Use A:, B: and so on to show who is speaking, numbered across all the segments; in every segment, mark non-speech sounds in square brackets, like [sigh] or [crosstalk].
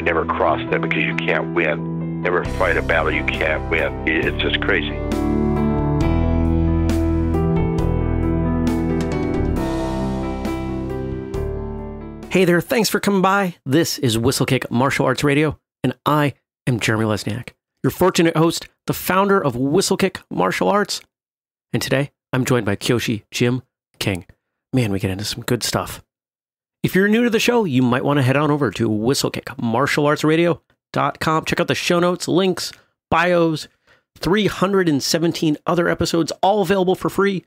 A: I never cross that because you can't win. Never fight a battle you can't win. It's just crazy.
B: Hey there, thanks for coming by. This is Whistlekick Martial Arts Radio, and I am Jeremy Lesniak, your fortunate host, the founder of Whistlekick Martial Arts. And today, I'm joined by Kyoshi Jim King. Man, we get into some good stuff. If you're new to the show, you might want to head on over to whistlekickmartialartsradio.com. Check out the show notes, links, bios, 317 other episodes, all available for free.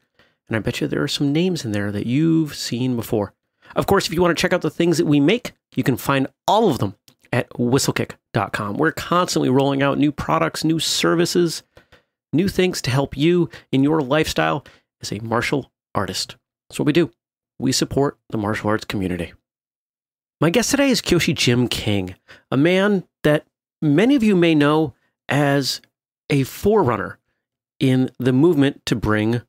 B: And I bet you there are some names in there that you've seen before. Of course, if you want to check out the things that we make, you can find all of them at whistlekick.com. We're constantly rolling out new products, new services, new things to help you in your lifestyle as a martial artist. That's what we do. We support the martial arts community. My guest today is Kyoshi Jim King, a man that many of you may know as a forerunner in the movement to bring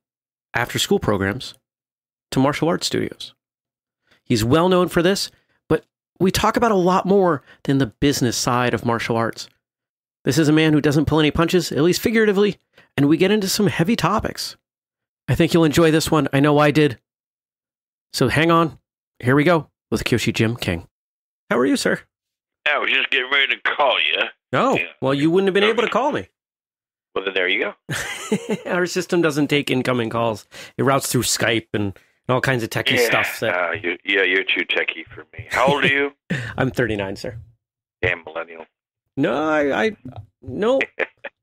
B: after school programs to martial arts studios. He's well known for this, but we talk about a lot more than the business side of martial arts. This is a man who doesn't pull any punches, at least figuratively, and we get into some heavy topics. I think you'll enjoy this one. I know I did. So hang on. Here we go with Kyoshi Jim King. How are you, sir?
A: I was just getting ready to call you.
B: Oh,
A: Yeah.
B: well, you wouldn't have been able to call me.
A: Well, then there you go. [laughs]
B: Our system doesn't take incoming calls. It routes through Skype and, and all kinds of techie
A: yeah,
B: stuff. That
A: uh, you, yeah, you're too techie for me. How old are you? [laughs]
B: I'm 39, sir.
A: Damn millennial.
B: No, I, I no,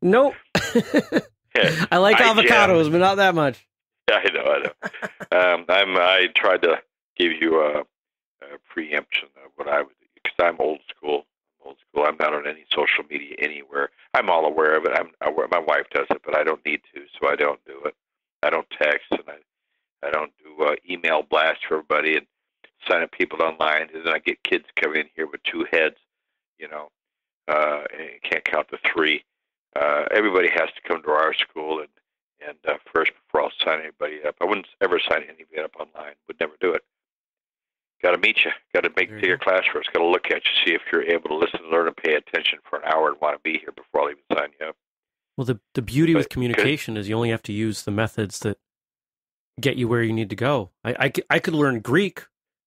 B: no. [laughs] I like
A: I
B: avocados, but not that much. [laughs]
A: I know, I know. um, I'm. I tried to give you a, a preemption of what I would, because I'm old school. Old school. I'm not on any social media anywhere. I'm all aware of it. I'm. Aware, my wife does it, but I don't need to, so I don't do it. I don't text, and I. I don't do uh, email blast for everybody and sign up people online, and then I get kids coming in here with two heads, you know, uh, and can't count to three. Uh, everybody has to come to our school and and uh, first before I'll sign anybody up. I wouldn't ever sign anybody up online. Would never do it. Got to meet you. Got to make take your class first. Got to look at you, see if you're able to listen, learn, and pay attention for an hour, and want to be here before I'll even sign you up.
B: Well, the the beauty with communication is you only have to use the methods that get you where you need to go. I I could learn Greek,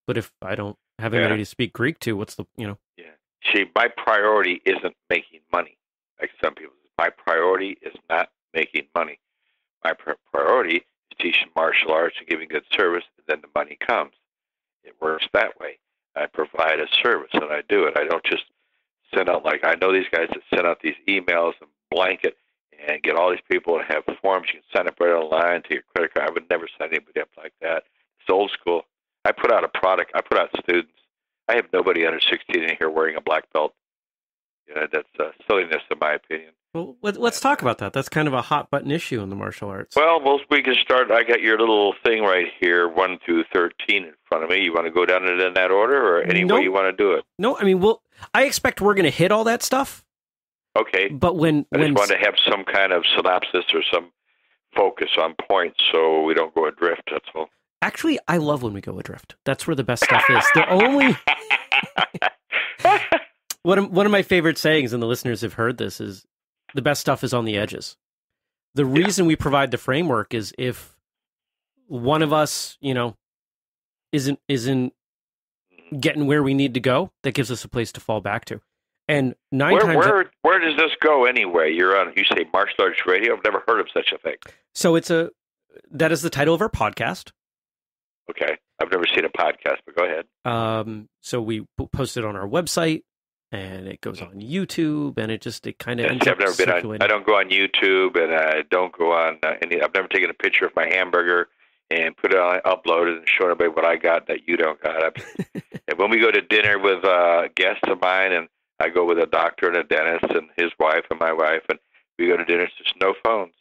B: but if I don't have
A: Yeah.
B: anybody to speak Greek to, what's the you know?
A: See, my priority isn't making money, like some people. My priority is not making money. My pr- priority is teaching martial arts and giving good service, and then the money comes. It works that way. I provide a service, and I do it. I don't just send out like I know these guys that send out these emails and blanket and get all these people to have forms. You can sign up right online to your credit card. I would never sign anybody up like that. It's old school. I put out a product. I put out students. I have nobody under 16 in here wearing a black belt. You know, that's uh, silliness, in my opinion.
B: Well, let, let's talk about that. That's kind of a hot button issue in the martial arts.
A: Well, well, we can start. I got your little thing right here, 1 through 13 in front of me. You want to go down it in that order or any
B: Nope.
A: way you want to do it?
B: no, I mean, well, I expect we're going to hit all that stuff,
A: Okay.
B: but when
A: I
B: when
A: just want to have some kind of synopsis or some focus on points so we don't go adrift. That's all.
B: actually, I love when we go adrift. That's where the best stuff is. The only [laughs] [laughs] one of, one of my favorite sayings, and the listeners have heard this, is the best stuff is on the edges. The reason we provide the framework is if one of us, you know, isn't isn't getting where we need to go, that gives us a place to fall back to. And nine
A: where,
B: times,
A: where, where does this go anyway? You're on, you say martial arts radio? I've never heard of such a thing.
B: so it's a that is the title of our podcast.
A: Okay. I've never seen a podcast, but go ahead.
B: Um, so we post it on our website, and it goes on YouTube, and it just it kind of
A: Yes, I've never been on. I don't go on YouTube, and I don't go on uh, any. I've never taken a picture of my hamburger and put it on, upload it, and show everybody what I got that you don't got. [laughs] And when we go to dinner with uh, guests of mine, and I go with a doctor and a dentist and his wife and my wife, and we go to dinner. It's just no phones,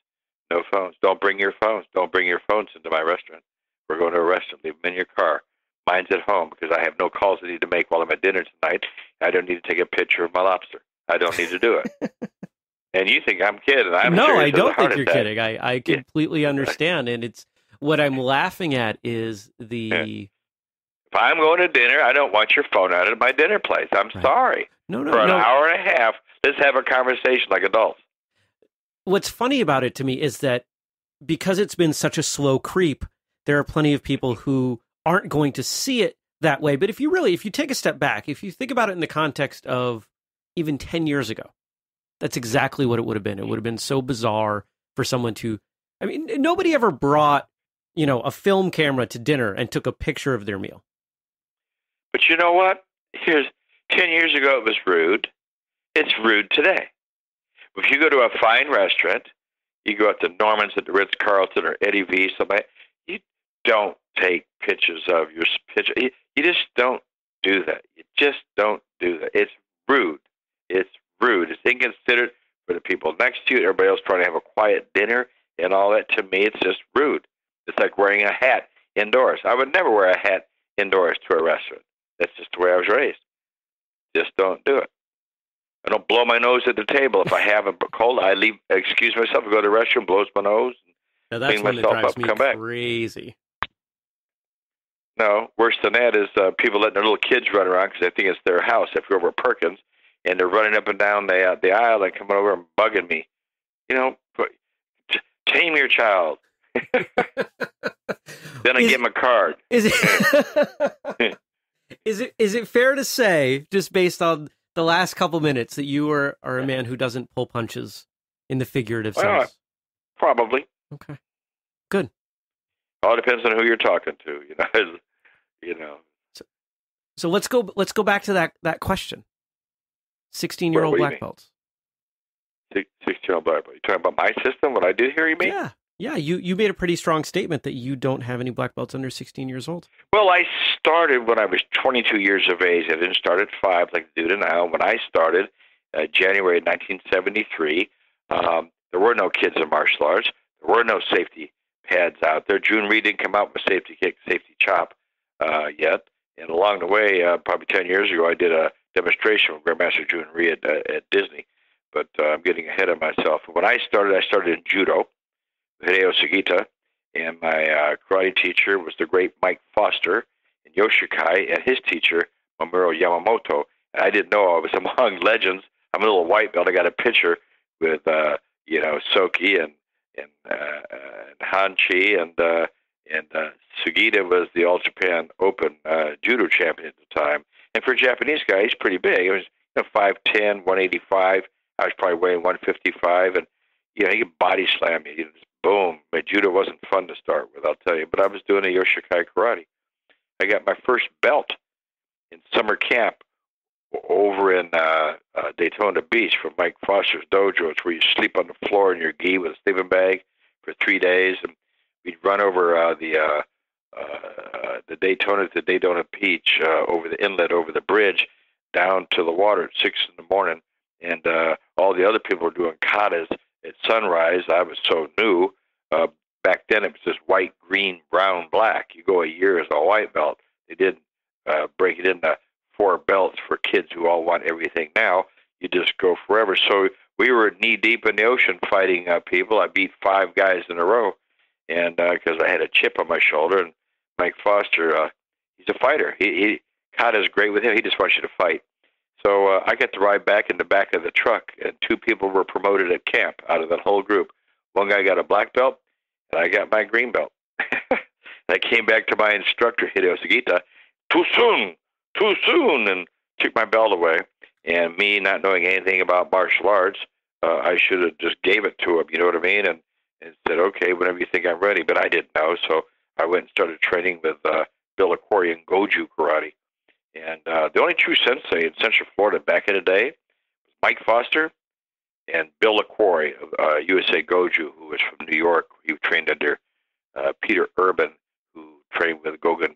A: no phones. Don't bring your phones. Don't bring your phones into my restaurant. We're going to a restaurant. Leave them in your car. Mine's at home because I have no calls I need to make while I'm at dinner tonight. I don't need to take a picture of my lobster. I don't need to do it. [laughs] and you think I'm kidding? I'm
B: no, I don't think you're
A: attack.
B: kidding. I, I completely understand, and it's what I'm laughing at is the
A: If I'm going to dinner, I don't want your phone out at my dinner place. I'm
B: Right.
A: sorry.
B: No, no,
A: for an
B: no.
A: hour and a half. Let's have a conversation like adults.
B: What's funny about it to me is that because it's been such a slow creep, there are plenty of people who aren't going to see it that way. But if you really, if you take a step back, if you think about it in the context of even 10 years ago, that's exactly what it would have been. It would have been so bizarre for someone to, I mean, nobody ever brought, you know, a film camera to dinner and took a picture of their meal.
A: But you know what? Here's 10 years ago, it was rude. It's rude today. If you go to a fine restaurant, you go out to Norman's at the Ritz Carlton or Eddie V, somebody, you don't take pictures of your picture. You, you just don't do that. You just don't do that. It's rude. It's rude. It's inconsiderate for the people next to you. Everybody else trying to have a quiet dinner and all that. To me, it's just rude. It's like wearing a hat indoors. I would never wear a hat indoors to a restaurant. That's just the way I was raised. Just don't do it. I don't blow my nose at the table. If I have a cold, I leave, excuse myself, go to the restroom, blows my nose.
B: Now that's
A: Clean myself
B: drives
A: up,
B: me
A: come back.
B: crazy.
A: No, worse than that is uh, people letting their little kids run around because they think it's their house. If you're over at Perkins and they're running up and down the uh, the aisle and coming over and bugging me, you know, t- tame your child. [laughs] then I
B: Is-
A: give him a card.
B: Is it [laughs] is it is it fair to say, just based on the last couple minutes, that you are, are a man who doesn't pull punches in the figurative
A: Well,
B: sense?
A: Probably.
B: Okay.
A: All depends on who you're talking to. You know, [laughs] you know.
B: So let's go let's go back to that that question. Sixteen year old
A: what do you
B: black belts.
A: Six, six year old black belt. You talking about my system? What I did here? You mean?
B: Yeah. Yeah, you, you made a pretty strong statement that you don't have any black belts under 16 years old.
A: Well, I started when I was 22 years of age. I didn't start at five like the dude now. When I started, uh, January 1973, um, there were no kids in martial arts. There were no safety pads out there. June Reed didn't come out with safety kick, safety chop uh, yet. And along the way, uh, probably 10 years ago, I did a demonstration with Grandmaster June Reed at, uh, at Disney. But uh, I'm getting ahead of myself. When I started, I started in judo, Hideo Sugita, and my uh, karate teacher was the great Mike Foster in Yoshukai, and his teacher, Mamoru Yamamoto. And I didn't know I was [laughs] among legends. I'm a little white belt. I got a picture with, uh, you know, Soke and and, uh, and Hanshi, and uh, and uh, Sugita was the All Japan Open uh, judo champion at the time. And for a Japanese guy, he's pretty big. He was you know, 5'10", 185. I was probably weighing 155, and you know he could body slam you just boom. But judo wasn't fun to start with, I'll tell you. But I was doing a Yoshukai karate. I got my first belt in summer camp over in uh, uh, Daytona Beach from Mike Foster's dojo. It's where you sleep on the floor in your gi with a sleeping bag for three days, and we'd run over uh, the uh, uh, the Daytona to Daytona Beach uh, over the inlet, over the bridge, down to the water at six in the morning, and uh, all the other people were doing katas at sunrise. I was so new. Uh, back then, it was just white, green, brown, black. You go a year as a white belt. They didn't uh, break it into four belts for kids who all want everything now. You just go forever. So we were knee deep in the ocean fighting uh, people. I beat five guys in a row, and because I had a chip on my shoulder, and Mike Foster, uh, he's a fighter. He, he Kata's great with him. He just wants you to fight. So uh, I got to ride back in the back of the truck, and two people were promoted at camp out of that whole group. One guy got a black belt, and I got my green belt. [laughs] I came back to my instructor, Hideo Sugita, too soon, too soon, and took my belt away. And me not knowing anything about martial arts, uh, I should have just gave it to him. You know what I mean? And and said, okay, whenever you think I'm ready. But I didn't know, so I went and started training with uh, Bill Aquari in Goju Karate. And uh, the only true sensei in Central Florida back in the day was Mike Foster and Bill Aquari of uh, USA Goju, who was from New York. He trained under uh, Peter Urban, who trained with Gogen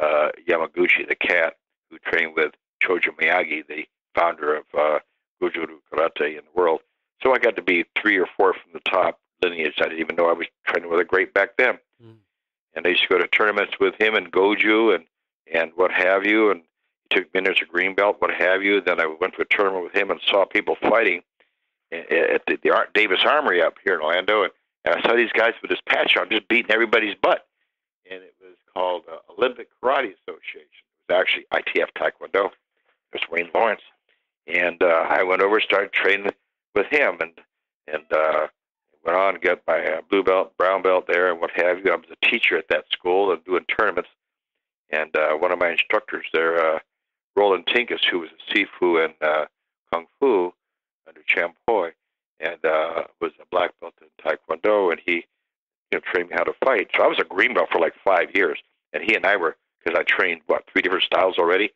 A: uh, Yamaguchi, the cat, who trained with Chojun Miyagi, the founder of uh, Goju Karate in the world. So I got to be three or four from the top lineage. I didn't even know I was training with a great back then.
B: Mm.
A: And I used to go to tournaments with him and Goju and and what have you. And he took me in as a green belt, what have you. Then I went to a tournament with him and saw people fighting at the, the Ar- Davis Armory up here in Orlando. And, and I saw these guys with this patch on, just beating everybody's butt. And it was called uh, Olympic Karate Association. Actually ITF Taekwondo. It was Wayne Lawrence. and uh, I went over, started training with him, and and uh, went on and got my uh, blue belt, brown belt there, and what have you. I was a teacher at that school and doing tournaments, and uh, one of my instructors there, uh, Roland Tinkus, who was a Sifu and uh, Kung Fu under Champoy, and uh, was a black belt in Taekwondo, and he you know trained me how to fight. So I was a green belt for like five years, and he and I were because I trained what three different styles already,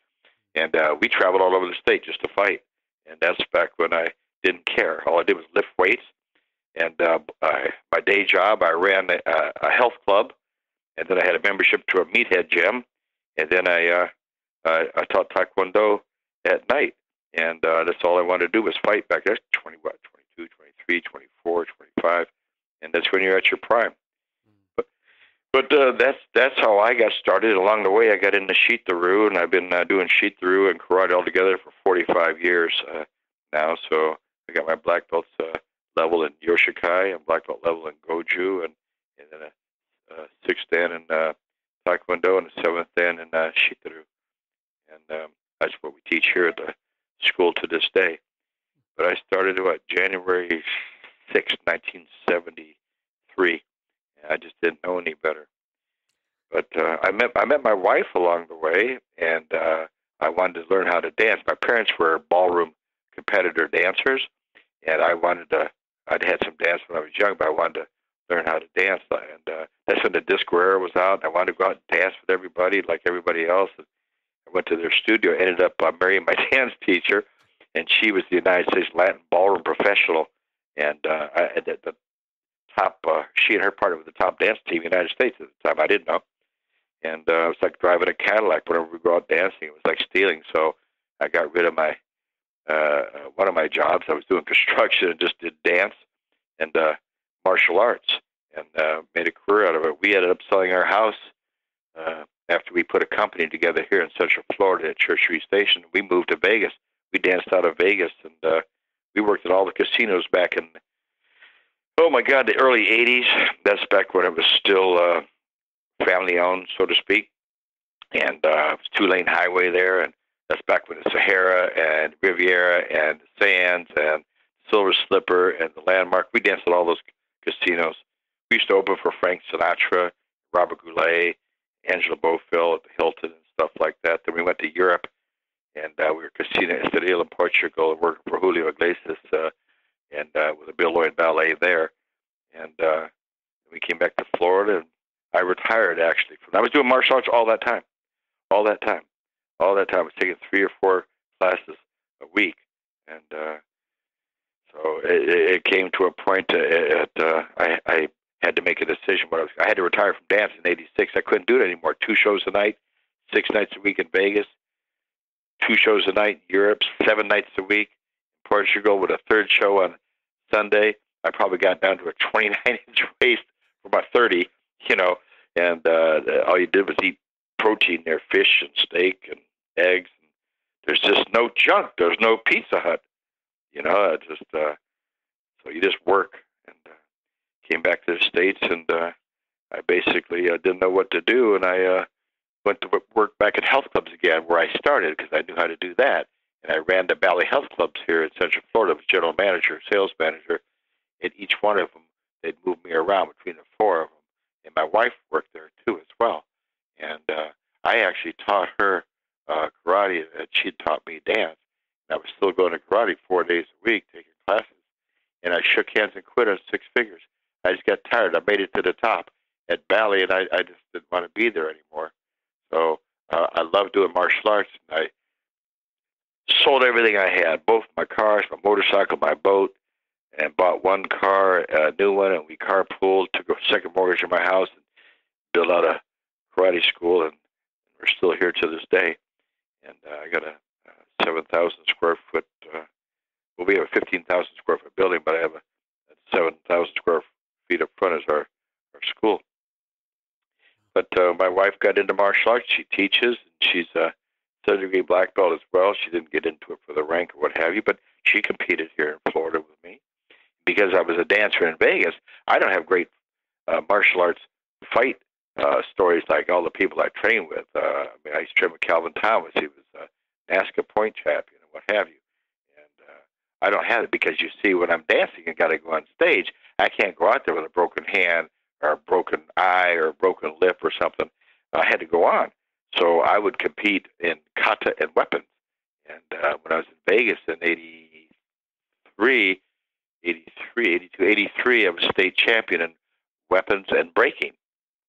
A: and uh, we traveled all over the state just to fight. And that's back when I didn't care. All I did was lift weights. And uh, I, my day job, I ran a, a health club, and then I had a membership to a meathead gym, and then I uh, I, I taught taekwondo at night, and uh, that's all I wanted to do was fight back there. Twenty what, twenty two, twenty three, twenty four, twenty five, and that's when you're at your prime. But uh, that's that's how I got started. Along the way, I got into Shito-Ryu, and I've been uh, doing Shito-Ryu and karate altogether for 45 years uh, now. So I got my black belts uh, level in Yoshukai and black belt level in Goju, and and then a, a sixth dan in uh, Taekwondo and a seventh dan in uh, Shito-Ryu. And um, that's what we teach here at the school to this day. But I started what January 6, 1973. I just didn't know any better. But uh, I met I met my wife along the way, and uh, I wanted to learn how to dance. My parents were ballroom competitor dancers, and I wanted to. I'd had some dance when I was young, but I wanted to learn how to dance. And uh, that's when the disco era was out. I wanted to go out and dance with everybody, like everybody else. And I went to their studio. Ended up uh, marrying my [laughs] dance teacher, and she was the United States Latin ballroom professional. And uh, I, the, the top, uh, she and her partner were the top dance team in the United States at the time. I didn't know. And uh, it was like driving a Cadillac whenever we go out dancing. It was like stealing. So I got rid of my uh, one of my jobs. I was doing [laughs] construction and just did dance and uh, martial arts and uh, made a career out of it. We ended up selling our house uh, after we put a company together here in Central Florida at Tertiary Station. We moved to Vegas. We danced out of Vegas and uh, we worked at all the casinos back in oh my god the early 80s. That's back when it was still uh, family owned, so to speak. And uh, two lane highway there and that's back when the Sahara and Riviera and Sands and Silver Slipper and the Landmark. We danced at all those casinos. We used to open for Frank Sinatra, Robert Goulet, Angela Bofill at the Hilton and stuff like that. Then we went to Europe and uh, we were Casino in Portugal working for Julio Iglesias uh, and uh, with a Bill Lloyd ballet there. And uh, we came back to Florida and I retired actually from I was doing martial arts all that time. All that time all that time. I was taking three or four classes a week, and uh, so it, it came to a point that uh, I, I had to make a decision. But I, was, I had to retire from dance in '86. I couldn't do it anymore. Two shows a night, six nights a week in Vegas, two shows a night in Europe, seven nights a week Portugal, with a third show on Sunday. I probably got down to a [laughs] 29 inch waist for about 30, you know, and uh, all you did was eat protein there, fish and steak and eggs. There's just no junk. There's no Pizza Hut. You know, just uh, so you just work. And uh, came back to the states, and uh, I basically uh, didn't know what to do, and I uh, went to work back at health clubs again, where I started because I knew how to do that. And I ran the Bally Health Clubs here in Central Florida. Was general manager, sales manager. And each one of them, they'd move me around between the four of them. And my wife worked there too as well. And uh, I actually taught her uh, karate, and she taught me dance. And I was still going to karate four days a week, taking classes. And I shook hands and quit on six figures. I just got tired. I made it to the top at Bally, and I, I just didn't want to be there anymore. So uh, I love doing martial arts. And I sold everything I had, both my cars, my motorcycle, my boat, and bought one car, a new one, and we carpooled, took a second mortgage on my house, and built out a karate school, and we're still here to this day and uh, I got a, a 7,000 square foot. Uh, well, we have a 15,000 square foot building, but I have a, a 7,000 square feet up front as our our school. But uh, my wife got into martial arts. She teaches, and she's a third degree black belt as well. She didn't get into it for the rank or what have you, but she competed here in Florida with me because I was a dancer in Vegas. I don't have great uh, martial arts fight uh, stories like all the people I trained with. Uh, I mean, I used to train with Calvin Thomas. He was a NASKA point champion and what have you. And I don't have it because you see, when I'm dancing and got to go on stage, I can't go out there with a broken hand or a broken eye or a broken lip or something. I had to go on. So I would compete in kata and weapons. And uh, when I was in Vegas in 83, 83, 82, 83, I was state champion in weapons and breaking.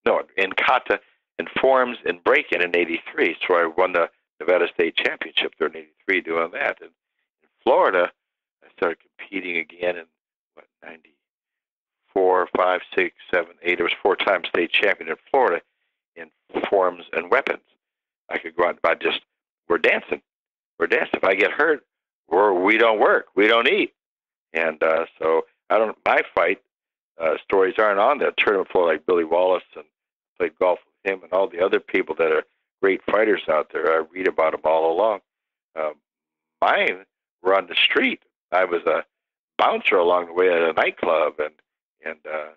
A: No, in kata and forms and breaking in 83. So I won the Nevada State Championship there in 83 doing that. And in Florida, I started competing again in, what, 94, 5, 6, 7, 8. I was four times state champion in Florida in forms and weapons. I could go out and just, we're dancing. We're dancing. If I get hurt, we're, we don't work. We don't eat. And uh, so I don't, my fight uh, stories aren't on the tournament floor like Billy Wallace and played golf with him and all the other people that are great fighters out there. I read about them all along. Um, mine were on the street. I was a bouncer along the way at a nightclub, and and uh,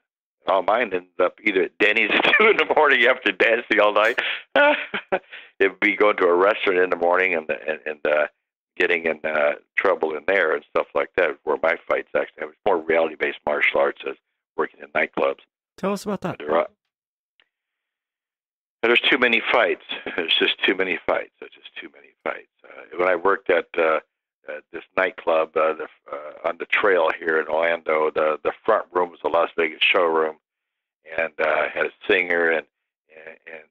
A: all mine ended up either at Denny's at [laughs] two in the morning after dancing all night. [laughs] It'd be going to a restaurant in the morning and and, and uh, getting in uh, trouble in there and stuff like that. Where my fights actually, was more reality based martial arts as working in nightclubs.
B: Tell us about that.
A: There there's too many fights. [laughs] There's just too many fights. There's just too many fights. Uh, when I worked at uh, at this nightclub uh, the, uh, on the trail here in Orlando, the the front room was a Las Vegas showroom, and uh, had a singer and and, and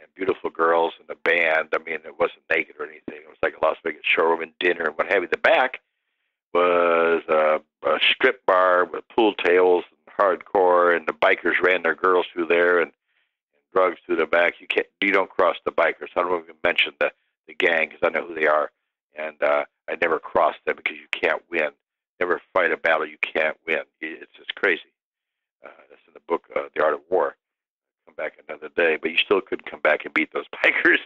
A: and beautiful girls and the band. I mean, it wasn't naked or anything. It was like a Las Vegas showroom and dinner and what have you. The back was a, a strip bar with pool tables and hardcore, and the bikers ran their girls through there and, and drugs through the back. You can't, you don't cross the bikers. I don't even mention the the gang because I know who they are, and uh, I never cross them because you can't win. Never fight a battle you can't win. It's just crazy. Uh, that's in the book, uh, The Art of War. Come back another day, but you still couldn't come back and beat those [laughs] bikers.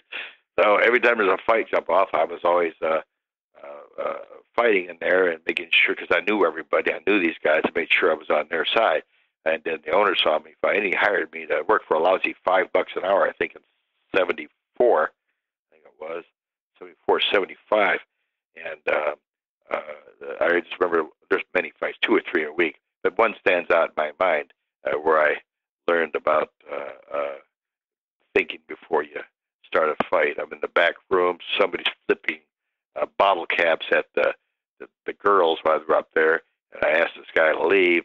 A: So every time there's a fight jump off, I was always uh, uh, uh, fighting in there and making sure because I knew everybody, I knew these guys, I made sure I was on their side. And then the owner saw me fight, and he hired me to work for a lousy five bucks an hour. I think in '74, I think it was '74, '75, and uh, uh, I just remember there's many fights, two or three a week, but one stands out in my mind uh, where I learned about uh, uh, thinking before you start a fight. I'm in the back room, somebody's flipping uh, bottle caps at the, the the girls while they're up there, and I asked this guy to leave,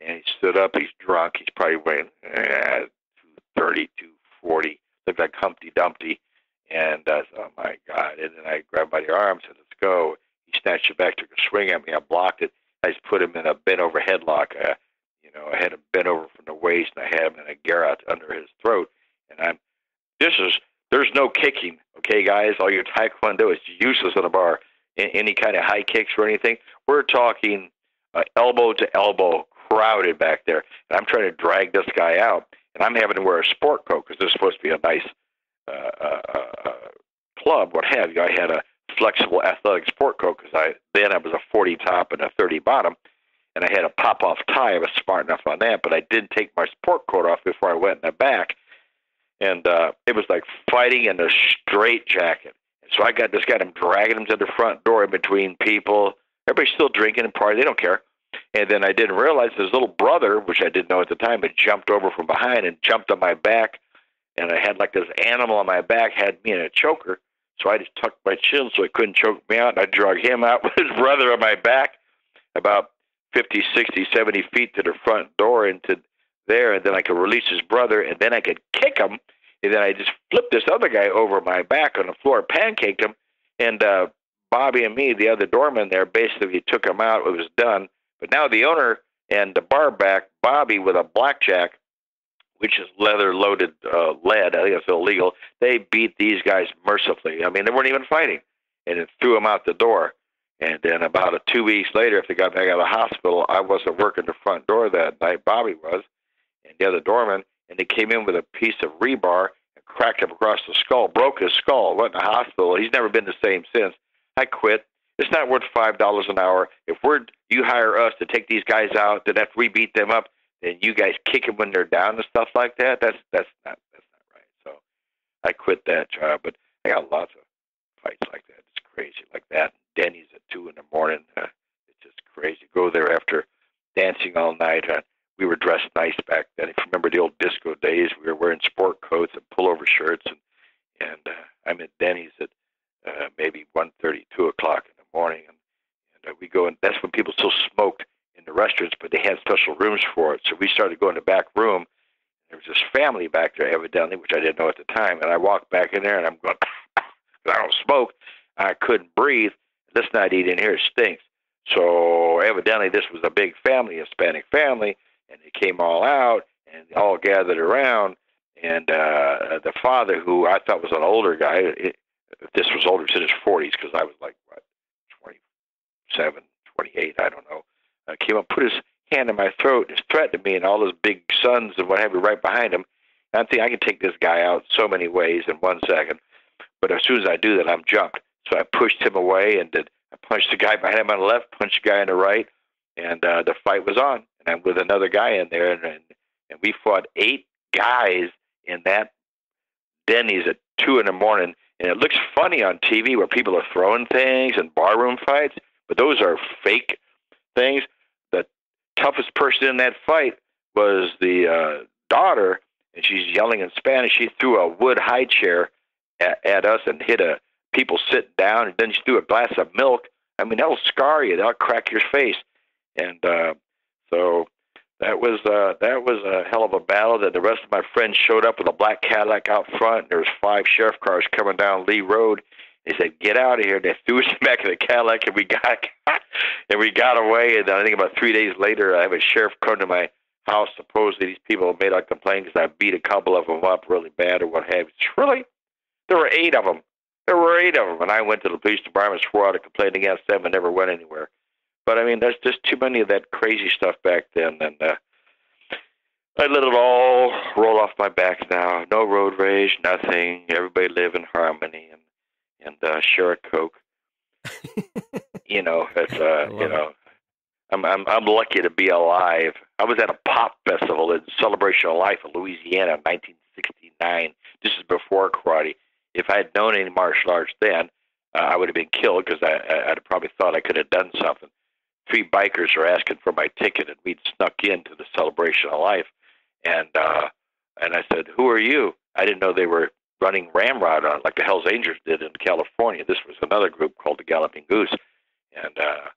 A: and he stood up. He's drunk. He's probably weighing uh, 230, 240, looked like Humpty Dumpty, and said, "Oh my God!" And then I grabbed by the arm, said, "Let's go." He snatched it back, took a swing at me. I blocked it. I just put him in a bent over headlock. Uh, you know, I had him bent over from the waist, and I had him in a garrote under his throat. And I'm, this is, there's no kicking, okay, guys. All your taekwondo is useless in a bar. any kind of high kicks or anything. We're talking uh, elbow to elbow, crowded back there. And I'm trying to drag this guy out, and I'm having to wear a sport coat because this is supposed to be a nice uh, uh, uh, club, what have you. I had a flexible athletic sport coat because I then I was a 40 top and a 30 bottom, and I had a pop off tie. I was smart enough on that, but I didn't take my sport coat off before I went in the back, and uh, it was like fighting in a straight jacket. So I got this guy. I'm dragging him to the front door in between people. Everybody's still drinking and partying. They don't care. And then I didn't realize his little brother, which I didn't know at the time, had jumped over from behind and jumped on my back. And I had like this animal on my back, had me in a choker. So I just tucked my chin so he couldn't choke me out. And I drug him out [laughs] with his brother on my back about 50, 60, 70 feet to the front door into there. And then I could release his brother and then I could kick him. And then I just flipped this other guy over my back on the floor, pancaked him. And uh, Bobby and me, the other doorman there, basically took him out. It was done. But now the owner and the bar back, Bobby with a blackjack, which is leather loaded uh, lead. I think it's illegal. They beat these guys mercifully. I mean, they weren't even fighting, and it threw them out the door. And then about a two weeks later, if they got back out of the hospital, I wasn't working the front door that night. Bobby was, and the other doorman, and they came in with a piece of rebar and cracked him across the skull, broke his skull, went in the hospital. He's never been the same since. I quit. It's not worth five dollars an hour. If we're you hire us to take these guys out, then after we beat them up, and you guys kick them when they're down and stuff like that. That's that's not that's not right. So I quit that job, but I got lots of fights like that. It's crazy like that. Denny's at two in the morning. Uh, it's just crazy. Go there after dancing all night. Uh, we were dressed nice back then. If you remember the old disco days, we were wearing sport coats and pullover shirts, and and uh, I'm at Denny's at uh, maybe one thirty, two o'clock in the morning, and, and uh, we go and that's when people still smoked in the restaurants, but they had special rooms for it. So we started going to the back room. There was this family back there, evidently, which I didn't know at the time. And I walked back in there, and I'm going, [coughs] I don't smoke. I couldn't breathe. This night eat in here stinks. So evidently, this was a big family, a Hispanic family, and they came all out and all gathered around. And uh, the father, who I thought was an older guy, it, this was older, was in his 40s because I was like what, 27, 28, I don't know. Uh, came up, put his hand in my throat, and threatened me, and all his big sons and what have you right behind him. And I'm thinking I can take this guy out so many ways in one second. But as soon as I do that, I'm jumped. So I pushed him away and did. I punched the guy behind him on the left, punched the guy on the right, and uh, the fight was on. And I'm with another guy in there, and, and and we fought eight guys in that Denny's at two in the morning. And it looks funny on TV where people are throwing things and barroom fights, but those are fake things. Toughest person in that fight was the uh, daughter, and she's yelling in Spanish. She threw a wood high chair at, at us and hit a people sitting down, and then she threw a glass of milk. I mean, that'll scar you. That'll crack your face. And uh, so that was uh, that was a hell of a battle. That the rest of my friends showed up with a black Cadillac out front. There was five sheriff cars coming down Lee Road. They said, "Get out of here!" They [laughs] threw us back in the Cadillac, and we got and we got away. And I think about three days later, I have a sheriff come to my house. Supposedly, these people made a complaint because I beat a couple of them up really bad or what have you. Really, there were eight of them. There were eight of them, and I went to the police department, swore out a complaint against them, and never went anywhere. But I mean, there's just too many of that crazy stuff back then, and uh, I let it all roll off my back now. No road rage, nothing. Everybody live in harmony and and uh, share a coke. [laughs] you know, it's uh, you know, I'm I'm I'm lucky to be alive. I was at a pop festival in Celebration of Life in Louisiana in 1969. This is before karate. If I had known any martial arts then, uh, I would have been killed because I, I I'd probably thought I could have done something. Three bikers were asking for my ticket, and we'd snuck into the Celebration of Life, and uh, and I said, "Who are you?" I didn't know they were running ramrod on like the Hell's Angels did in California. This was another group called the Galloping Goose, and uh,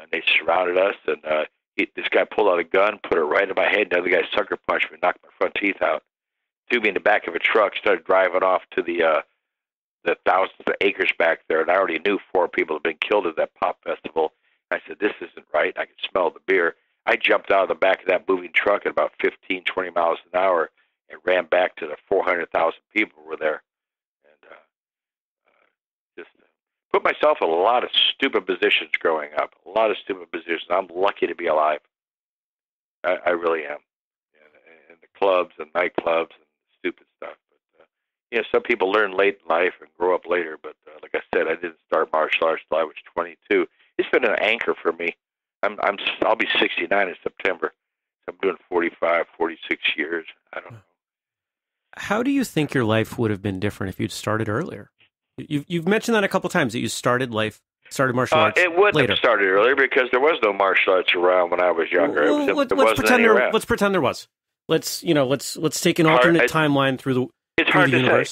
A: and they surrounded us. And uh, he, this guy pulled out a gun, put it right in my head. The other guy sucker punched me, knocked my front teeth out. Threw me in the back of a truck, started driving off to the uh, the thousands of acres back there. And I already knew four people had been killed at that pop festival. I said, "This isn't right." I could smell the beer. I jumped out of the back of that moving truck at about 15, 20 miles an hour and ran back to the 400,000 people were there, and uh, uh, just uh, put myself in a lot of stupid positions growing up. A lot of stupid positions. I'm lucky to be alive. I, I really am. And, and the clubs and nightclubs and stupid stuff. But uh, you know, some people learn late in life and grow up later. But uh, like I said, I didn't start martial arts till I was 22. It's been an anchor for me. I'm I'm I'll be 69 in September. So I'm doing 45, 46 years. I don't know.
B: How do you think your life would have been different if you'd started earlier? You've you've mentioned that a couple times that you started life started martial
A: Uh,
B: arts.
A: it wouldn't
B: later.
A: have started earlier because there was no martial arts around when I was younger.
B: Well,
A: was,
B: let, us pretend there.
A: around.
B: Let's pretend there was. Let's you know. Let's let's take an alternate
A: I-
B: timeline through the
A: It's
B: through
A: hard
B: the
A: to
B: universe.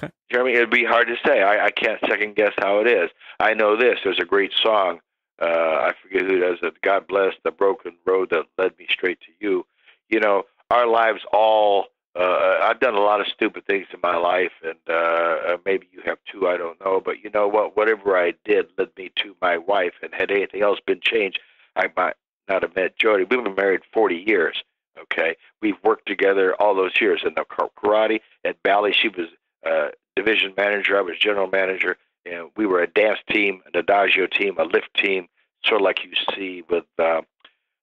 A: say. Jeremy, it'd be hard to say. I, I can't second guess how it is. I know this. There's a great song. Uh, I forget who does it. God bless the broken road that led me straight to you. You know, our lives all. Uh, I've done a lot of stupid things in my life, and uh, uh, maybe you have too. I don't know, but you know what? Whatever I did led me to my wife, and had anything else been changed, I might not have met Jody. We've been married 40 years. Okay, we've worked together all those years in the karate at Bally. She was uh, division manager. I was general manager, and we were a dance team, an adagio team, a lift team, sort of like you see with uh,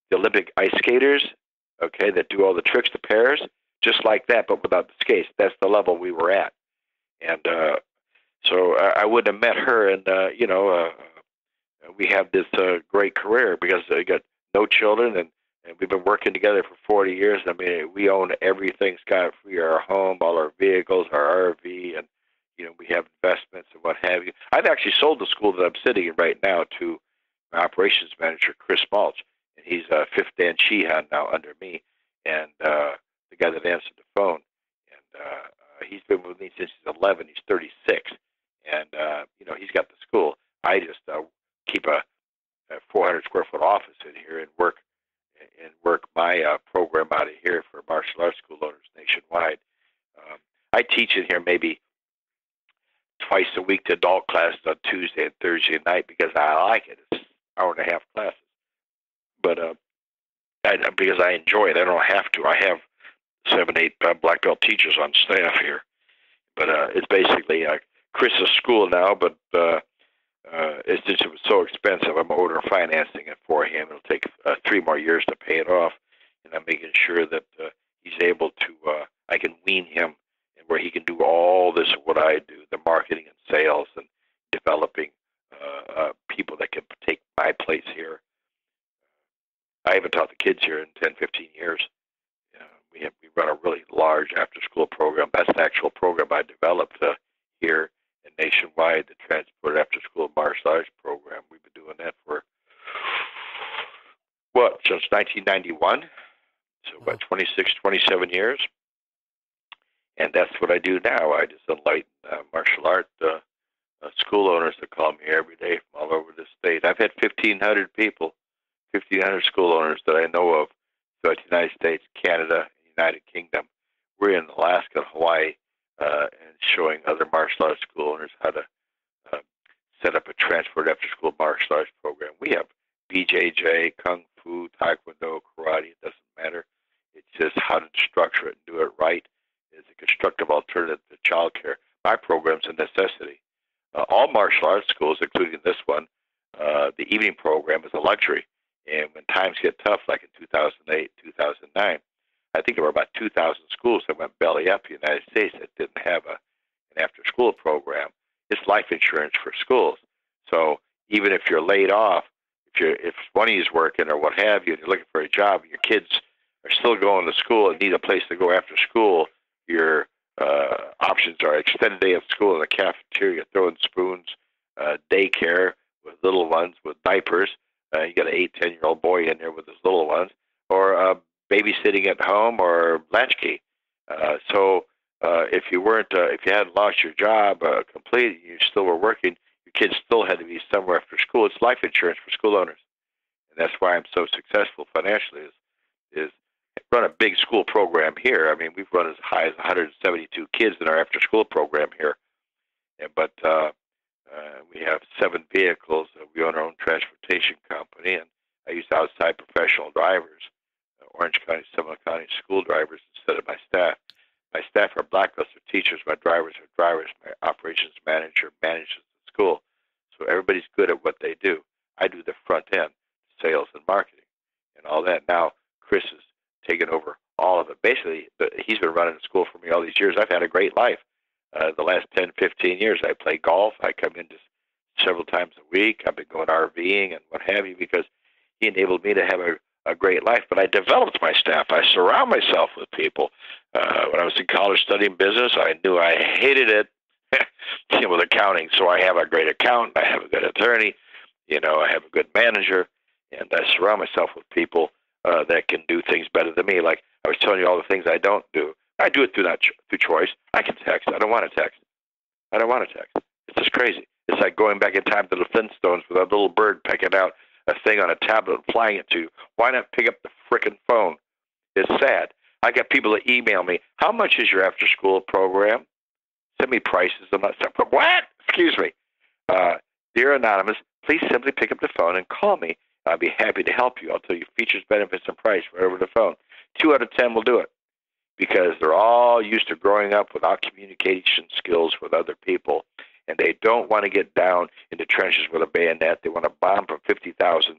A: the Olympic ice skaters. Okay, that do all the tricks, the pairs, just like that, but without the skates. That's the level we were at, and uh, so I, I wouldn't have met her. And uh, you know, uh, we have this uh, great career because I got no children and and we've been working together for 40 years. I mean, we own everything scot free our home, all our vehicles, our RV, and you know we have investments and what have you. I've actually sold the school that I'm sitting in right now to my operations manager, Chris Mulch, and he's uh, fifth Dan Shihan now under me, and uh, the guy that answered the phone, and uh, he's been with me since he's 11. He's 36, and uh, you know he's got the school. I just uh, keep a, a 400 square foot office in here and work and work my uh, program out of here for martial arts school owners nationwide. Um, I teach in here maybe twice a week to adult classes on Tuesday and Thursday night because I like it. It's hour and a half classes, but uh, I, because I enjoy it, I don't have to. I have seven, eight uh, black belt teachers on staff here, but uh, it's basically uh, Chris's school now. But uh, uh, it's just it was so expensive. I'm order financing it for him. It'll take uh, three more years to pay it off, and I'm making sure that uh, he's able to. Uh, I can wean him and where he can do all this what I do, the marketing and sales and developing uh, uh, people that can take my place here. I haven't taught the kids here in 10, 15 years. We have we run a really large after-school program. That's the actual program I developed uh, here and nationwide, the Transport After-School Martial Arts program. We've been doing that for what since 1991, so about 26, 27 years and that's what I do now. I just enlighten uh, martial art uh, uh, school owners that call me every day from all over the state. I've had 1,500 people, 1,500 school owners that I know of throughout the United States, Canada, United Kingdom. We're in Alaska and Hawaii uh, and showing other martial arts school owners how to uh, set up a transport after school martial arts program. We have BJJ, Kung Fu, Taekwondo, Karate, it doesn't matter. It's just how to structure it and do it right is a constructive alternative to childcare. My program's a necessity. Uh, all martial arts schools, including this one, uh, the evening program is a luxury. And when times get tough, like in 2008, 2009, I think there were about 2,000 schools that went belly up in the United States that didn't have a, an after school program. It's life insurance for schools. So even if you're laid off, if you're if is working or what have you, and you're looking for a job, your kids are still going to school and need a place to go after school, your uh, options are extended day of school in the cafeteria, throwing spoons, uh, daycare with little ones with diapers. Uh, you got an eight, ten year old boy in there with his little ones, or uh, babysitting at home or latchkey. Uh, so uh, if you weren't, uh, if you hadn't lost your job uh, completely, you still were working, your kids still had to be somewhere after school. It's life insurance for school owners, and that's why I'm so successful financially. Is is run a big school program here. I mean, we've run as high as 172 kids in our after school program here. But uh, uh, we have seven vehicles. We own our own transportation company, and I use outside professional drivers, uh, Orange County, Seminole County school drivers instead of my staff. My staff are black belts are teachers. My drivers are drivers. My operations manager manages the school. So everybody's good at what they do. I do the front end, sales and marketing, and all that. Now, Chris is taken over all of it. Basically, he's been running the school for me all these years. I've had a great life. Uh, the last 10, 15 years, I play golf. I come in just several times a week. I've been going RVing and what have you because he enabled me to have a, a great life. But I developed my staff. I surround myself with people. Uh, when I was in college studying business, I knew I hated it you [laughs] know, with accounting. So I have a great accountant. I have a good attorney. You know, I have a good manager, and I surround myself with people uh, that can do things better than me. Like I was telling you, all the things I don't do. I do it through not through choice. I can text. I don't want to text. I don't want to text. It's just crazy. It's like going back in time to the Flintstones with a little bird pecking out a thing on a tablet applying it to. Why not pick up the frickin' phone? It's sad. I got people that email me, how much is your after school program? Send me prices that stuff. What? Excuse me. Uh, dear Anonymous, please simply pick up the phone and call me I'd be happy to help you. I'll tell you features, benefits, and price right over the phone. Two out of ten will do it because they're all used to growing up without communication skills with other people, and they don't want to get down in the trenches with a bayonet. They want to bomb from 50,000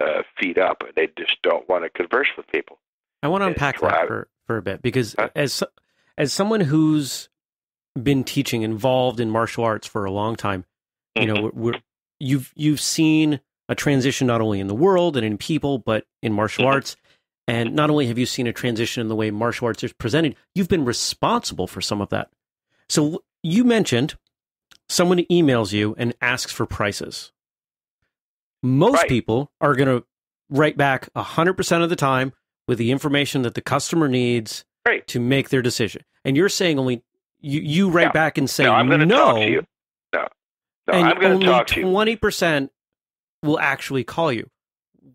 A: uh, feet up, and they just don't want to converse with people.
B: I want to unpack that for, for a bit because huh? as as someone who's been teaching involved in martial arts for a long time, you mm-hmm. know, we're, you've you've seen a transition not only in the world and in people, but in martial mm-hmm. arts. And not only have you seen a transition in the way martial arts is presented, you've been responsible for some of that. So you mentioned someone emails you and asks for prices. Most
A: Right.
B: people are going to write back 100% of the time with the information that the customer needs
A: Right.
B: to make their decision. And you're saying only you, you write
A: No.
B: back and say
A: no, I'm going to
B: no,
A: talk to you. No, no,
B: and
A: I'm going
B: only
A: to talk to you.
B: 20% will actually call you.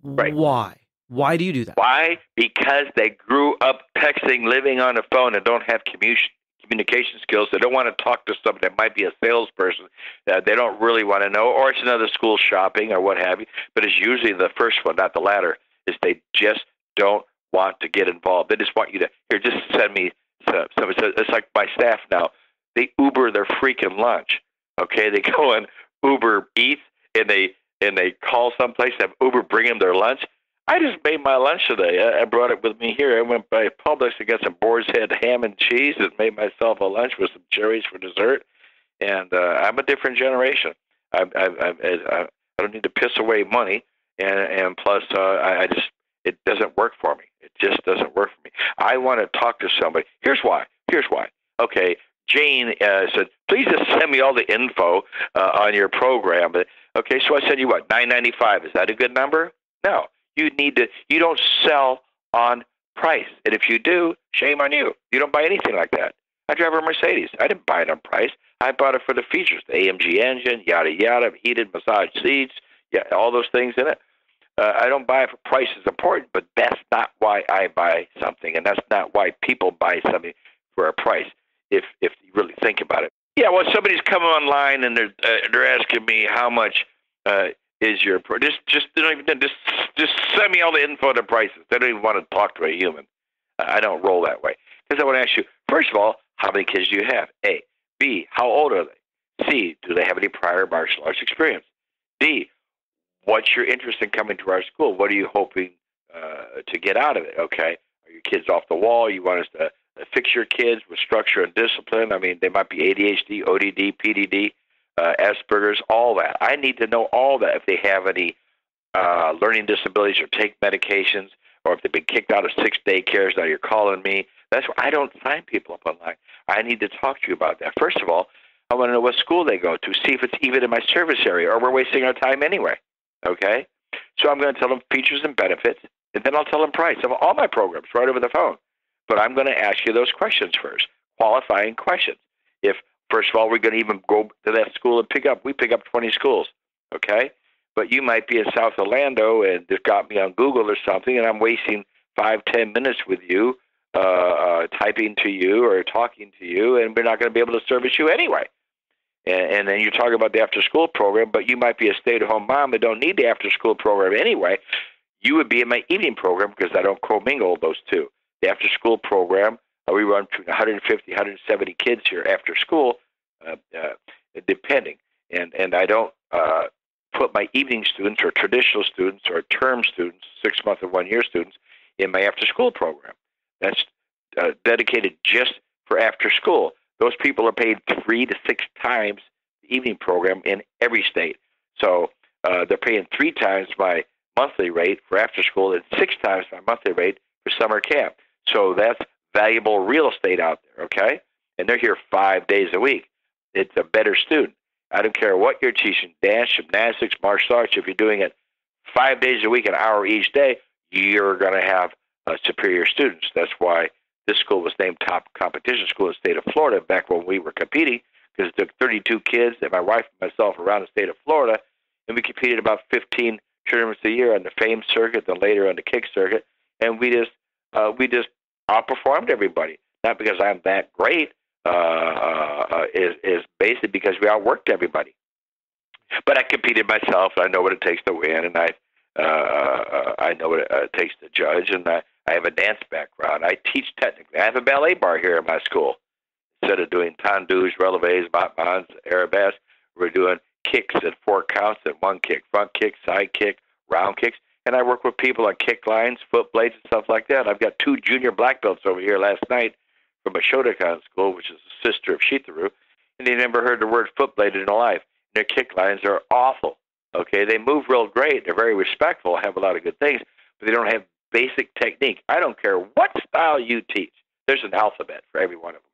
A: Right.
B: Why? Why do you do that?
A: Why? Because they grew up texting, living on a phone, and don't have commu- communication skills. They don't want to talk to somebody that might be a salesperson that they don't really want to know, or it's another school shopping or what have you. But it's usually the first one, not the latter. Is they just don't want to get involved. They just want you to here. Just send me some. it's, like my staff now. They Uber their freaking lunch. Okay, they go on Uber Eats and they and they call someplace and have Uber bring them their lunch. I just made my lunch today. I, brought it with me here. I went by Publix and got some boar's head ham and cheese and made myself a lunch with some cherries for dessert. And uh, I'm a different generation. I, I, I, I, I don't need to piss away money, and and plus, uh, I, I just it doesn't work for me. It just doesn't work for me. I want to talk to somebody. Here's why. Here's why. Okay, Jane uh, said, please just send me all the info uh, on your program. Okay, so I send you what nine ninety five. Is that a good number? No. You need to. You don't sell on price, and if you do, shame on you. You don't buy anything like that. I drive a Mercedes. I didn't buy it on price. I bought it for the features, the AMG engine, yada yada, heated massage seats, yeah, all those things in it. Uh, I don't buy it for price is important, but that's not why I buy something, and that's not why people buy something for a price. If if you really think about it, yeah. Well, somebody's coming online and they're uh, they're asking me how much uh, is your just just they don't even just just send me all the info the prices. They don't even want to talk to a human. I don't roll that way because I want to ask you first of all how many kids do you have? A, B, how old are they? C, do they have any prior martial arts experience? D, what's your interest in coming to our school? What are you hoping uh, to get out of it? Okay, are your kids off the wall? You want us to uh, fix your kids with structure and discipline? I mean, they might be ADHD, ODD, PDD, uh, Asperger's, all that. I need to know all that if they have any uh, learning disabilities or take medications, or if they've been kicked out of six daycares. Now you're calling me. That's why I don't sign people up online. I need to talk to you about that. First of all, I want to know what school they go to, see if it's even in my service area, or we're wasting our time anyway. Okay? So I'm going to tell them features and benefits, and then I'll tell them price of all my programs right over the phone. But I'm going to ask you those questions first, qualifying questions. If, first of all, we're going to even go to that school and pick up, we pick up 20 schools, okay? But you might be in South Orlando and just got me on Google or something, and I'm wasting five, ten minutes with you, uh, uh, typing to you or talking to you, and we're not going to be able to service you anyway. And, and then you're talking about the after school program, but you might be a stay at home mom and don't need the after school program anyway. You would be in my evening program because I don't commingle those two. The after school program, uh, we run between 150, 170 kids here after school, uh, uh, depending. And and I don't uh, put my evening students or traditional students or term students, six month and one year students, in my after school program. That's uh, dedicated just for after school. Those people are paid three to six times the evening program in every state. So uh, they're paying three times my monthly rate for after school and six times my monthly rate for summer camp. So that's valuable real estate out there, okay? And they're here five days a week. It's a better student. I don't care what you're teaching dance, gymnastics, martial arts. If you're doing it five days a week, an hour each day, you're going to have uh, superior students. That's why this school was named top competition school in the state of Florida back when we were competing because it took 32 kids and my wife and myself around the state of Florida, and we competed about 15 tournaments a year on the fame circuit, then later on the kick circuit, and we just uh, we just outperformed everybody. Not because I'm that great, uh, uh, is is basically because we outworked everybody. But I competed myself. I know what it takes to win, and I uh, I know what it uh, takes to judge, and I, I have a dance background. I teach technically. I have a ballet bar here in my school. Instead of doing tendus, releves, battements, arabesque, we're doing kicks at four counts and one kick, front kick, side kick, round kicks. And I work with people on kick lines, foot blades, and stuff like that. I've got two junior black belts over here last night from a Shotokan school, which is a sister of Shito-ryu, and they never heard the word foot blade in their life. Their kick lines are awful. Okay, they move real great. They're very respectful, have a lot of good things, but they don't have basic technique. I don't care what style you teach. There's an alphabet for every one of them.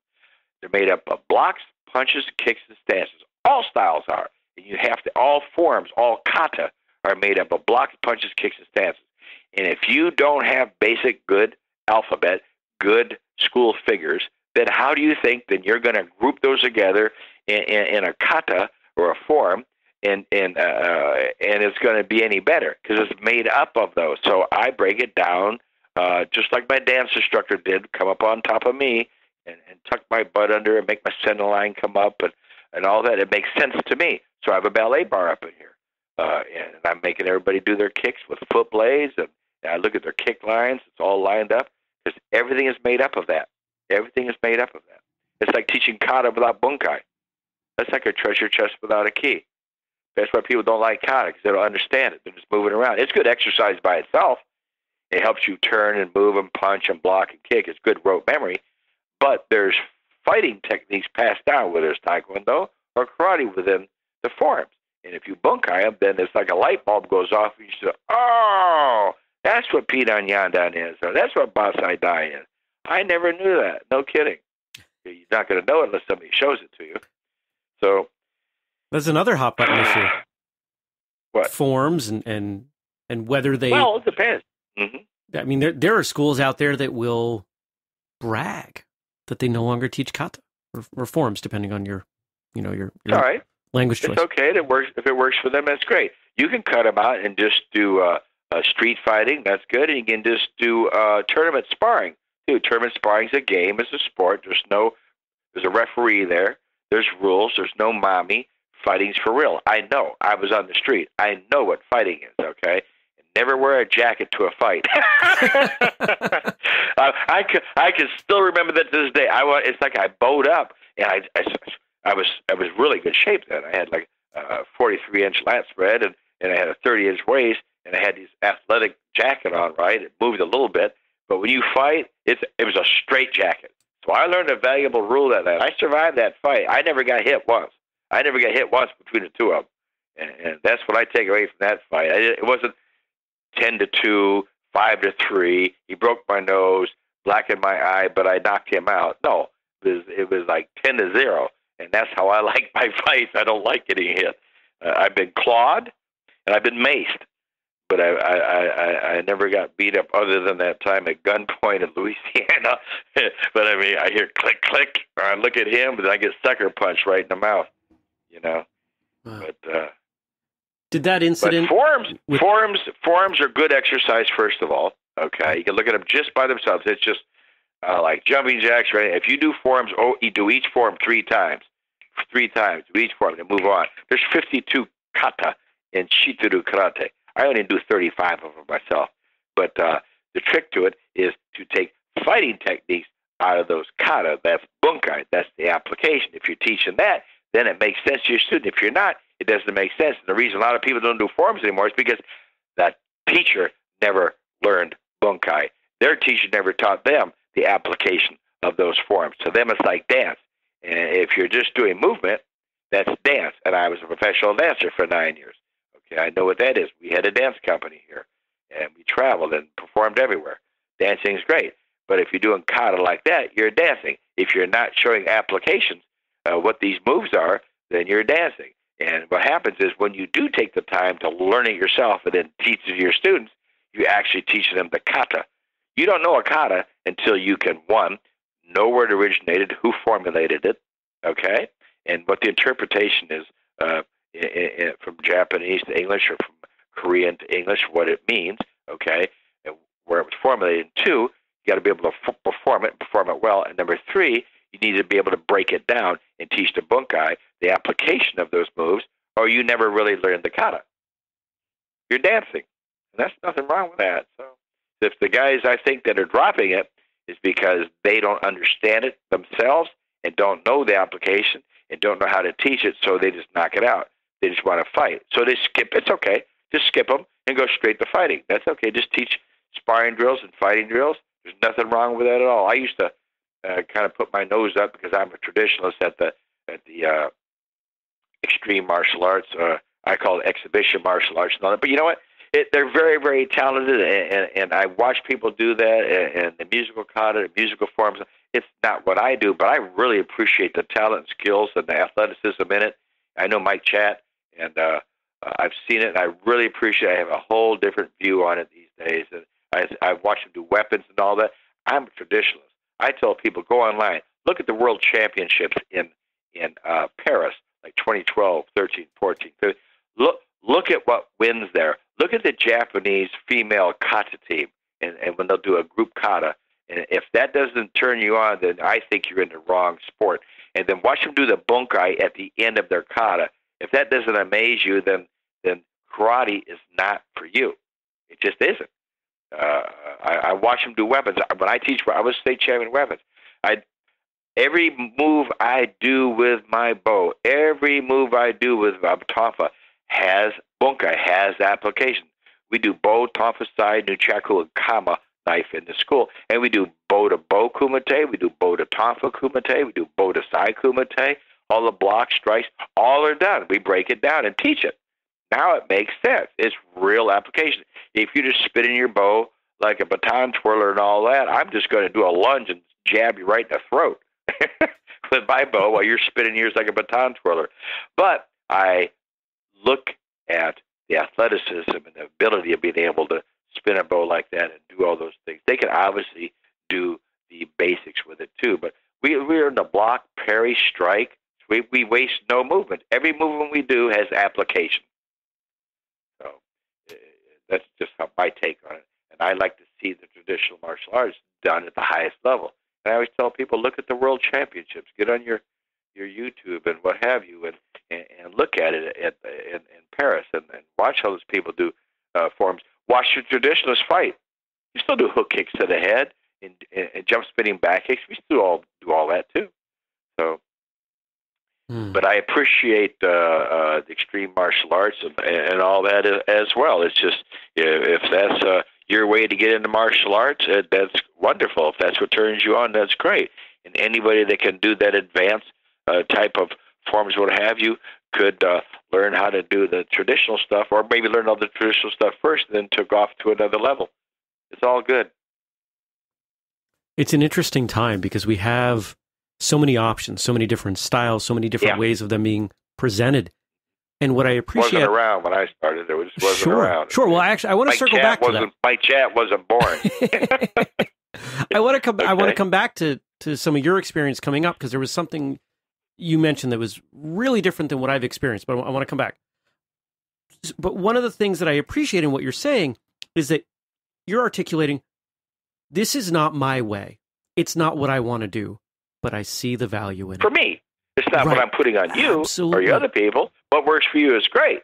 A: They're made up of blocks, punches, kicks, and stances. All styles are. And you have to, all forms, all kata are made up of blocks, punches, kicks, and stances. And if you don't have basic good alphabet, good school figures, then how do you think then you're going to group those together in, in, in, a kata or a form, and and uh, and it's going to be any better because it's made up of those. So I break it down uh, just like my dance instructor did, come up on top of me and, and tuck my butt under and make my center line come up and and all that. It makes sense to me. So I have a ballet bar up in here, uh, and I'm making everybody do their kicks with foot blades, and, and I look at their kick lines. It's all lined up because everything is made up of that. Everything is made up of that. It's like teaching kata without bunkai. That's like a treasure chest without a key. That's why people don't like kata because they don't understand it. They're just moving around. It's good exercise by itself. It helps you turn and move and punch and block and kick. It's good rote memory. But there's fighting techniques passed down, whether it's taekwondo or karate within the forms. And if you bunk bunkai them, then it's like a light bulb goes off, and you say, "Oh, that's what Pinan Yondan is, or that's what Bassai Dai is." I never knew that. No kidding. You're not going to know it unless somebody shows it to you. So
B: there's another hot button issue. [sighs]
A: What
B: forms and and and whether they
A: well, it depends. Mm-hmm.
B: I mean, there there are schools out there that will brag that they no longer teach kata or, or forms, depending on your, you know, your, your
A: all right
B: language
A: choice. It's okay. It works if it works for them. That's great. You can cut them out and just do uh, uh, street fighting. That's good. And you can just do uh, tournament sparring. Tournament sparring is a game. It's a sport. There's no. There's a referee there. There's rules. There's no mommy. Fighting's for real. I know. I was on the street. I know what fighting is. Okay. Never wear a jacket to a fight. [laughs] [laughs] uh, I can I can still remember that to this day. I was it's like I bowed up and I, I I was I was really good shape then. I had like a 43 inch lat spread and and I had a 30 inch waist and I had this athletic jacket on. Right, it moved a little bit, but when you fight, it's it was a straight jacket. So I learned a valuable rule that night. I survived that fight. I never got hit once. I never got hit once between the two of them, and, and that's what I take away from that fight. I, it wasn't ten to two, five to three. He broke my nose, blackened my eye, but I knocked him out. No, it was it was like ten to zero, and that's how I [laughs] like my fights. I don't like getting hit. Uh, I've been clawed, and I've been maced, but I, I I I never got beat up other than that time at gunpoint in [laughs] Louisiana. [laughs] but I mean, I hear click click, or I look at him, but I get sucker punched right in the mouth. You know, wow. but. uh
B: did that incident?
A: But forms, with... forms, forms are good exercise. First of all, okay, you can look at them just by themselves. It's just uh, like jumping jacks. Right? If you do forms, oh, you do each form three times, three times, do each form, and move on. There's 52 kata in Shito-ryu karate. I only do 35 of them myself. But uh, the trick to it is to take fighting techniques out of those kata. That's bunkai. That's the application. If you're teaching that, then it makes sense to your student. If you're not, it doesn't make sense. And the reason a lot of people don't do forms anymore is because that teacher never learned bunkai. Their teacher never taught them the application of those forms. To them, it's like dance. And if you're just doing movement, that's dance. And I was a professional dancer for nine years. Okay, I know what that is. We had a dance company here, and we traveled and performed everywhere. Dancing is great, but if you're doing kata like that, you're dancing. If you're not showing applications, uh, what these moves are, then you're dancing. And what happens is when you do take the time to learn it yourself and then teach it to your students, you actually teach them the kata. You don't know a kata until you can, one, know where it originated, who formulated it, okay, and what the interpretation is uh, in, in, from Japanese to English or from Korean to English, what it means, okay, and where it was formulated. And two, you got to be able to perform it, perform it well. And number three, you need to be able to break it down and teach the bunkai the application of those moves, or you never really learn the kata. You're dancing. And that's nothing wrong with that. So if the guys I think that are dropping it is because they don't understand it themselves and don't know the application and don't know how to teach it, so they just knock it out. They just want to fight. So they skip. It's okay. Just skip them and go straight to fighting. That's okay. Just teach sparring drills and fighting drills. There's nothing wrong with that at all. I used to uh, kind of put my nose up because I'm a traditionalist at the at the uh, extreme martial arts. Uh, I call it exhibition martial arts and all that. But you know what? It, they're very, very talented, and, and, and I watch people do that, and, and the musical kata, the musical forms. It's not what I do, but I really appreciate the talent and skills and the athleticism in it. I know Mike Chat and uh, Uh, I've seen it, and I really appreciate. it. I have a whole different view on it these days, and I, I've watched them do weapons and all that. I'm a traditionalist. I tell people go online, look at the World Championships in in uh, Paris, like 2012, 13, 14. 15. Look look at what wins there. Look at the Japanese female kata team, and, and when they'll do a group kata. And if that doesn't turn you on, then I think you're in the wrong sport. And then watch them do the bunkai at the end of their kata. If that doesn't amaze you, then then karate is not for you. It just isn't. Uh, I, I watch them do weapons. When I teach, I was state champion weapons. I every move I do with my bow, every move I do with my tonfa has bunkai, has application. We do bow, tonfa side, nunchaku, and kama knife in the school, and we do bow to bow kumite, we do bow to tonfa kumite, we do bow to side kumite. All the block strikes, all are done. We break it down and teach it. Now it makes sense. It's real application. If you just spit in your bow like a baton twirler and all that, I'm just going to do a lunge and jab you right in the throat [laughs] with my bow while you're spitting yours like a baton twirler. But I look at the athleticism and the ability of being able to spin a bow like that and do all those things. They can obviously do the basics with it too, but we we're in the block, parry, strike. We we waste no movement. Every movement we do has application. So uh, that's just how my take on it. And I like to see the traditional martial arts done at the highest level. And I always tell people, look at the world championships. Get on your your YouTube and what have you, and and, and look at it at, in, in Paris and, and watch how those people do uh, forms. Watch your traditionalists fight. You still do hook kicks to the head and, and, and jump spinning back kicks. We still all do all that too. So
B: Hmm.
A: but I appreciate uh, uh, the extreme martial arts and, and all that as well. It's just if that's uh, your way to get into martial arts, uh, that's wonderful. If that's what turns you on, that's great. And anybody that can do that advanced uh, type of forms, what have you, could uh, learn how to do the traditional stuff, or maybe learn all the traditional stuff first, and then took off to another level. It's all good.
B: It's an interesting time because we have so many options, so many different styles, so many different
A: Yeah.
B: ways of them being presented. And what I appreciate,
A: wasn't around when I started. There was wasn't
B: sure,
A: around.
B: sure. Well, actually, I want
A: my
B: to circle back to
A: wasn't Mike Chat wasn't born. [laughs]
B: I want to come. I want to come back to to some of your experience coming up because there was something you mentioned that was really different than what I've experienced. But I want to come back. But one of the things that I appreciate in what you're saying is that you're articulating this is not my way. It's not what I want to do, but I see the value in it.
A: for me. It's not what I'm putting on you or
B: Absolutely.
A: your other people. What works for you is great.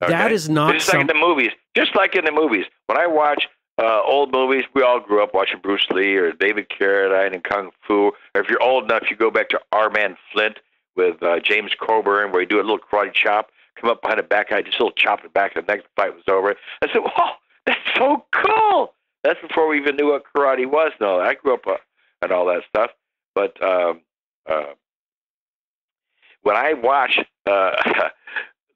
B: That
A: Okay?
B: is not
A: just like in the movies. Just like in the movies. When I watch uh, old movies, we all grew up watching Bruce Lee or David Carradine and Kung Fu. Or if you're old enough, you go back to Our Man Flint with uh, James Coburn, where you do a little karate chop, come up behind the back guy, just a little chop in the back, and the next fight was over. I said, "Wow, that's so cool!" That's before we even knew what karate was. No, I grew up uh, and all that stuff. But um, uh, when I watch uh, [laughs]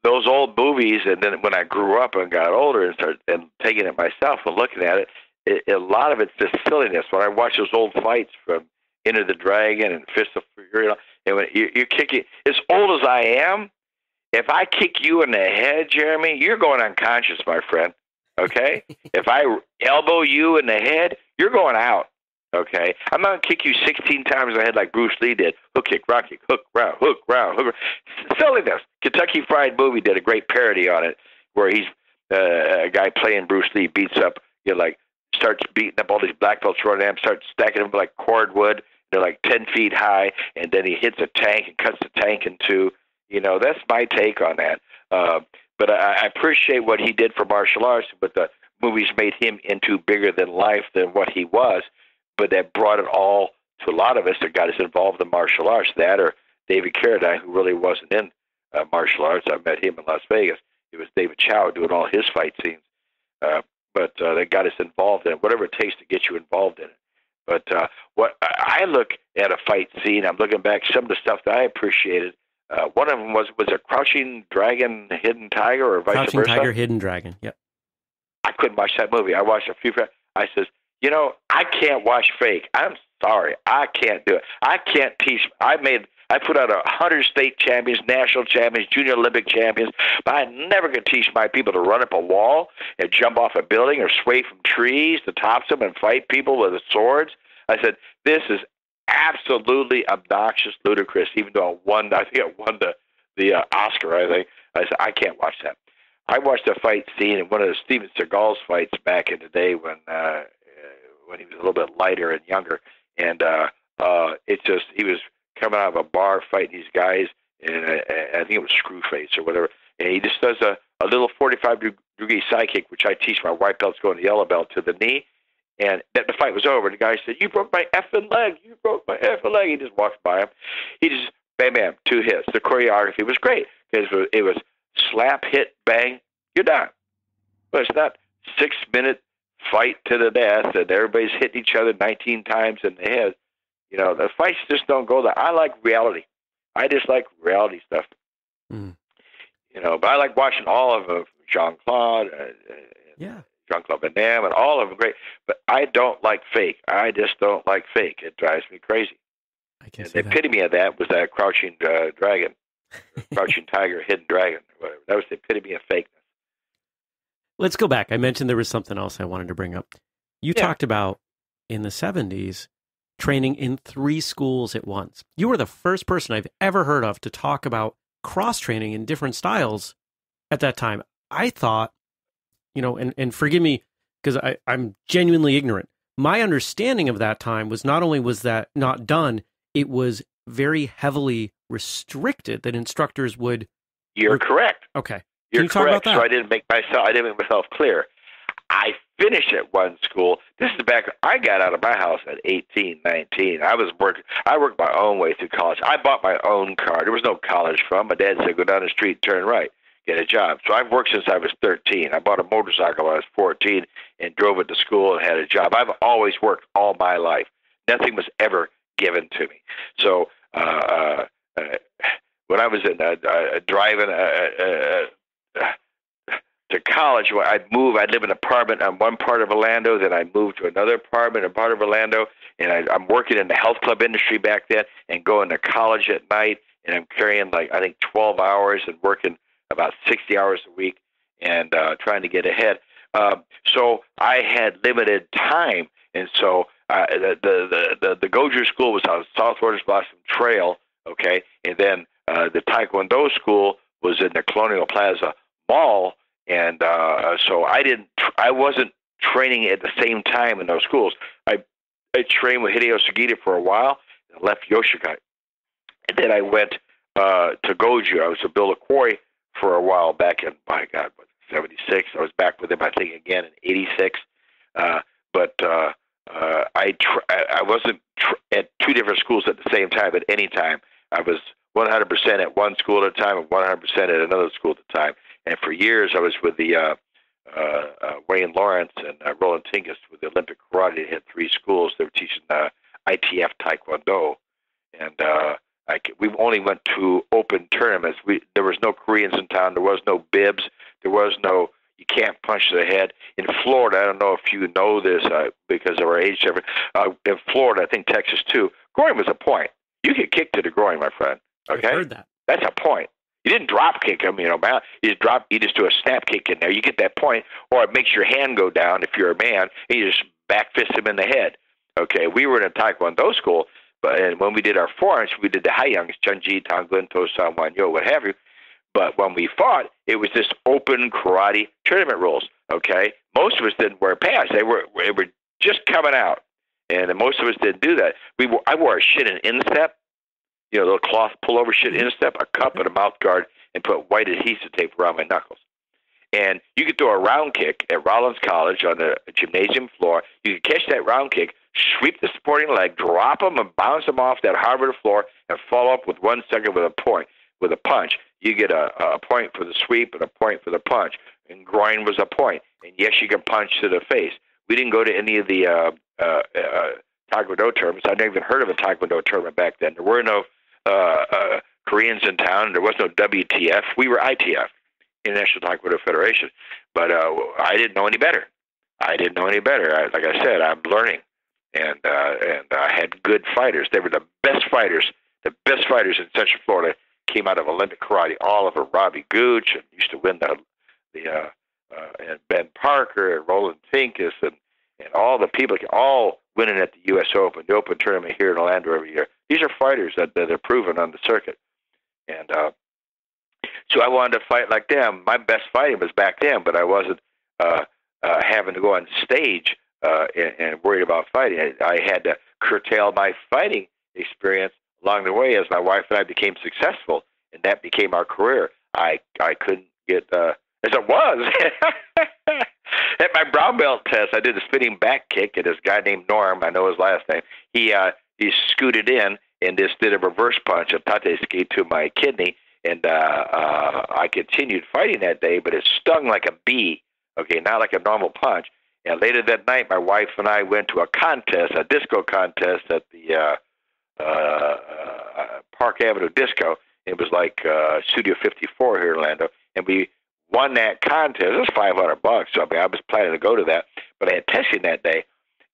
A: those old movies, and then when I grew up and got older and started and taking it myself and looking at it, it, a lot of it's just silliness. When I watch those old fights from Enter the Dragon and Fist of Fury, you and when you, you're kicking, as old as I am, if I kick you in the head, Jeremy, you're going unconscious, my friend. Okay? [laughs] if I elbow you in the head, you're going out. Okay? I'm to kick you 16 times in the head like Bruce Lee did. Hook kick, rock kick, hook, round, hook, round, hook. Silliness. Kentucky Fried Movie did a great parody on it where he's uh, a guy playing Bruce Lee beats up, you know, like starts beating up all these black belts running at him, starts stacking them like cordwood. They're like 10 feet high, and then he hits a tank and cuts the tank in two. You know, that's my take on that. Uh, but I, I appreciate what he did for martial arts, but the movies made him into bigger than life than what he was. But that brought it all to a lot of us that got us involved in martial arts. That or David Carradine, who really wasn't in uh, martial arts. I met him in Las Vegas. It was David Chow doing all his fight scenes. Uh, but uh, that got us involved in it, whatever it takes to get you involved in it. But uh, what I look at a fight scene, I'm looking back some of the stuff that I appreciated. Uh, one of them was was a crouching dragon, hidden tiger, or vice
B: Crouching
A: versa.
B: Tiger, Hidden Dragon. Yep.
A: I couldn't watch that movie. I watched a few. I says, you know, I can't watch fake. I'm sorry, I can't do it. I can't teach. I made I put out a hundred state champions, national champions, junior Olympic champions, but I never could teach my people to run up a wall and jump off a building or sway from trees to tops them and fight people with swords. I said, this is absolutely obnoxious, ludicrous. Even though I won, I think I won the the uh, Oscar. I think I said I can't watch that. I watched a fight scene in one of the Steven Seagal's fights back in the day when uh, when he was a little bit lighter and younger, and uh, uh, it's just he was coming out of a bar fighting these guys, and I, I think it was Screwface or whatever, and he just does a a little 45 degree side kick, which I teach my white belts going to yellow belt to the knee, and that the fight was over. The guy said, "You broke my effing leg! You broke my effing leg!" He just walks by him. He just bam, bam, two hits. The choreography was great because it was slap, hit, bang, you're done. But it's not six minute fight to the death and everybody's hitting each other 19 times in the head. You know, the fights just don't go there. I like reality. I just like reality stuff. Mm. You know, but I like watching all of them, Jean Claude, uh, uh
B: yeah,
A: Jean Claude Van Damme, and all of them great. But I don't like fake. I just don't like fake. It drives me crazy.
B: I can
A: and the epitome of that was that crouching uh, dragon, [laughs] crouching tiger, hidden dragon, whatever. That was the epitome of fakeness.
B: Let's go back. I mentioned there was something else I wanted to bring up. You yeah. talked about in the 70s training in three schools at once. You were the first person I've ever heard of to talk about cross training in different styles at that time. I thought, you know, and, and forgive me because I'm genuinely ignorant. My understanding of that time was not only was that not done, it was very heavily restricted that instructors would.
A: You're correct.
B: Okay.
A: You're
B: you
A: correct. So I didn't make myself I didn't make myself clear. I finished at one school. This is the back I got out of my house at 18, 19. I was working I worked my own way through college. I bought my own car. There was no college fund. My dad said go down the street, turn right, get a job. So I've worked since I was 13. I bought a motorcycle when I was 14 and drove it to school and had a job. I've always worked all my life. Nothing was ever given to me. So uh, uh, uh when I was in uh, uh, driving uh, uh, to college, where I'd move. I'd live in an apartment on one part of Orlando, then I'd move to another apartment in part of Orlando, and I, I'm working in the health club industry back then, and going to college at night, and I'm carrying like I think 12 hours and working about 60 hours a week, and uh, trying to get ahead. Um, so I had limited time, and so uh, the, the the the Goju school was on South Waters Blossom Trail, okay, and then uh, the Taekwondo school was in the Colonial Plaza Mall, and uh, so I didn't, I wasn't training at the same time in those schools. I I trained with Hideo Sugita for a while, and left Yoshukai, and then I went uh, to Goju. I was with Bill LaQuarrie for a while back in, my God, what, 76. I was back with him, I think, again in 86. Uh, but uh, uh, I tr- I wasn't tr- at two different schools at the same time at any time. I was 100% at one school at a time and 100% at another school at a time. And for years, I was with the uh, uh, uh, Wayne Lawrence and uh, Roland Tingus with the Olympic Karate. They had three schools. They were teaching uh, ITF Taekwondo, and uh, I, we only went to open tournaments. We there was no Koreans in town. There was no bibs. There was no you can't punch the head. In Florida, I don't know if you know this uh, because of our age difference. Uh, in Florida, I think Texas too. Groin was a point. You get kicked to the groin, my friend. Okay,
B: i heard that.
A: That's a point. You didn't drop kick him, you know. You just drop. You just do a snap kick in there. You get that point, or it makes your hand go down if you're a man. And you just back fist him in the head. Okay, we were in a Taekwondo school, but and when we did our forearms, we did the high youngs, Chunji, Tonglen, Tosan, Wanyo, what have you. But when we fought, it was just open karate tournament rules. Okay, most of us didn't wear pants; they were they were just coming out, and most of us didn't do that. We wore, I wore a shit and instep, you know, little cloth pullover shit instep, a cup, and a mouth guard, and put white adhesive tape around my knuckles. And you could throw a round kick at Rollins College on the gymnasium floor. You could catch that round kick, sweep the supporting leg, drop them, and bounce them off that hardwood floor, and follow up with one second with a point, with a punch you get a, a point for the sweep and a point for the punch. And groin was a point. And yes, you can punch to the face. We didn't go to any of the uh, uh, uh, Taekwondo tournaments. I'd never even heard of a Taekwondo tournament back then. There were no uh, uh, Koreans in town. There was no WTF. We were ITF, International Taekwondo Federation. But uh, I didn't know any better. I didn't know any better. I, like I said, I'm learning, and uh, and I had good fighters. They were the best fighters the best fighters in Central Florida came out of Olympic karate. Oliver, Robbie Gooch, and used to win the the uh, uh, and Ben Parker and Roland Tinkus and and all the people, all winning at the U.S. Open, the Open tournament here in Orlando every year. These are fighters that are proven on the circuit, and uh, so I wanted to fight like them. My best fighting was back then, but I wasn't uh, uh, having to go on stage uh, and, and worried about fighting. I, I had to curtail my fighting experience along the way as my wife and I became successful, and that became our career. I I couldn't get uh, as it was [laughs] at my brown belt test. I did a spinning back kick, and this guy named Norm, I know his last name, he uh, he scooted in and just did a reverse punch, a tate ski to my kidney, and uh, uh, I continued fighting that day, but it stung like a bee. Okay, not like a normal punch. And later that night, my wife and I went to a contest, a disco contest at the uh, uh, uh, Park Avenue Disco. It was like uh, Studio 54 here in Orlando, and we won that contest. It was 500 bucks. So I mean, I was planning to go to that, but I had testing that day,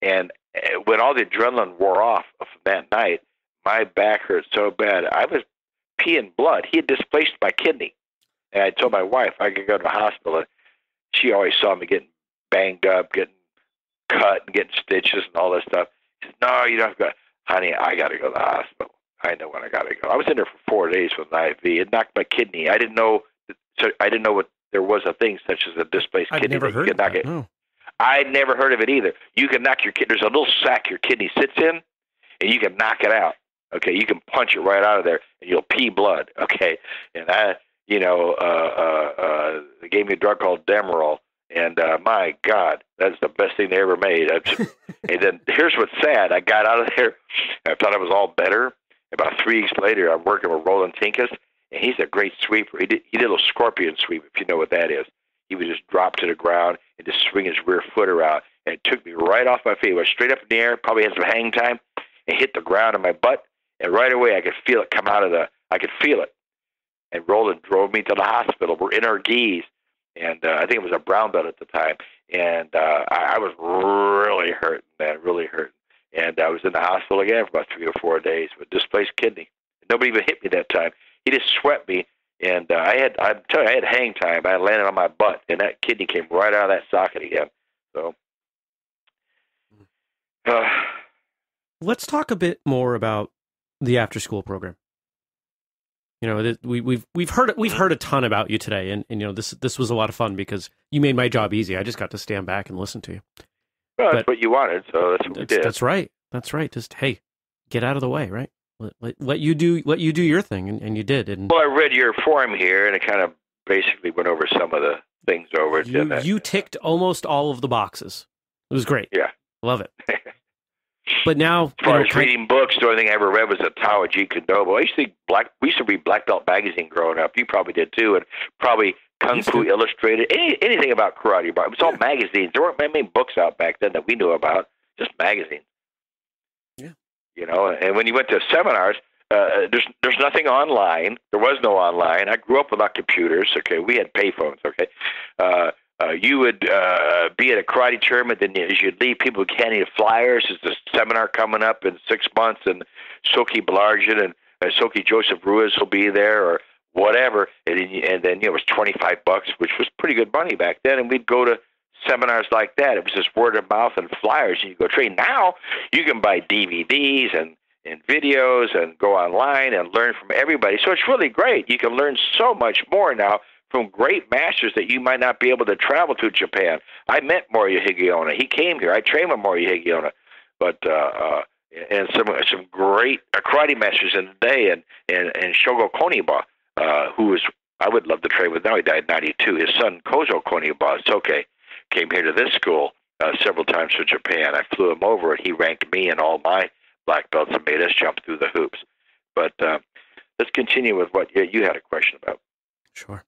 A: and when all the adrenaline wore off from that night, my back hurt so bad. I was peeing blood. He had displaced my kidney, and I told my wife I could go to the hospital. She always saw me getting banged up, getting cut, and getting stitches and all this stuff. She said, "No, you don't have to go, honey. I got to go to the hospital. I know when I got to go." I was in there for four days with an IV. It knocked my kidney. I didn't know. So I didn't know what there was a thing such as a displaced
B: I've
A: kidney.
B: never heard of
A: knock
B: that.
A: it.
B: No.
A: I'd never heard of it either. You can knock your kidney. There's a little sack your kidney sits in, and you can knock it out. Okay, you can punch it right out of there, and you'll pee blood. [laughs] Okay, and I, you know, uh, uh, uh, they gave me a drug called Demerol, and uh, my God, that's the best thing they ever made. Just- [laughs] and then here's what's sad: I got out of there, [laughs] I thought I was all better. About three weeks later, I'm working with Roland Tinkus, and he's a great sweeper. He did he did a little scorpion sweep, if you know what that is. He would just drop to the ground and just swing his rear footer out, and it took me right off my feet. It went straight up in the air, probably had some hang time, and hit the ground on my butt. And right away, I could feel it come out of the. I could feel it. And Roland drove me to the hospital. We're in our gis, and uh, I think it was a brown belt at the time. And uh, I, I was really hurting, man, really hurting. And I was in the hospital again for about three or four days with displaced kidney. Nobody even hit me that time. He just swept me, and uh, I had I'm telling you, I had hang time. I landed on my butt, and that kidney came right out of that socket again. So. Uh, [sighs]
B: Let's talk a bit more about the after school program. You know, we, we've we've heard we've heard a ton about you today, and, and you know this this was a lot of fun because you made my job easy. I just got to stand back and listen to you.
A: well,
B: But-
A: that's what you wanted, so that's what we did.
B: that's right. That's right. Just hey, get out of the way, right? Let, let, you do let you do your thing, and, and you did. And
A: Well, I read your form here, and it kind of basically went over some of the things over
B: you,
A: that-
B: you ticked almost all of the boxes. It was great.
A: Yeah.
B: love it. [laughs] But now,
A: As
B: you know,
A: as reading books, the only thing I ever read was the Tao of G. Kodobo. I used to read black. We used to read Black Belt magazine growing up. You probably did too, and probably Kung Fu. Illustrated. Any, anything about karate, but it was all magazines. There weren't many books out back then that we knew about. Just magazines. You know, and when you went to seminars, uh, there's there's nothing online. There was no online. I grew up without computers. Okay, we had payphones. Okay, uh, uh, you would uh, be at a karate tournament, then as you'd leave, people would hand you flyers. There's a seminar coming up in six months, and Soke Blarjan and uh, Soke Joseph Ruiz will be there, or whatever. And, then and then you know, it was twenty five bucks, which was pretty good money back then. And we'd go to seminars like that. It was just word of mouth and flyers, and you go train. Now you can buy DVDs and and videos and go online and learn from everybody. So it's really great. You can learn so much more now from great masters that you might not be able to travel to Japan. I met Morio Higaonna. He came here. I trained with Morio Higaonna. But uh, uh, and some some great karate masters in the day, and and and Shogo Kuniba, uh, who was I would love to train with. Now he died in '92. His son Kozo Kuniba, Soke, came here to this school uh, several times from Japan. I flew him over, and he ranked me and all my black belts and made us jump through the hoops. But uh, let's continue with what you, you had a question about.
B: sure,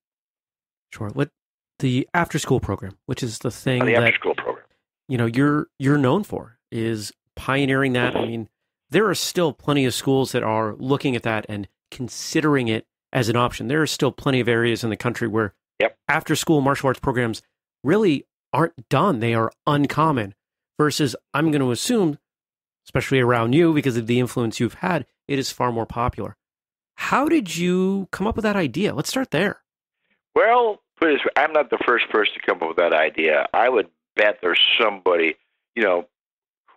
B: sure. What the after school program, which is the thing
A: On the
B: that
A: after school program.
B: you know you're you're known for, is pioneering that. I mean, there are still plenty of schools that are looking at that and considering it as an option. There are still plenty of areas in the country where
A: Yep.
B: after school martial arts programs really aren't done. They are uncommon. Versus, I'm going to assume especially around you because of the influence you've had, it is far more popular. How did you come up with that idea? Let's start there.
A: Well, I'm not the first person to come up with that idea. I would bet there's somebody, you know,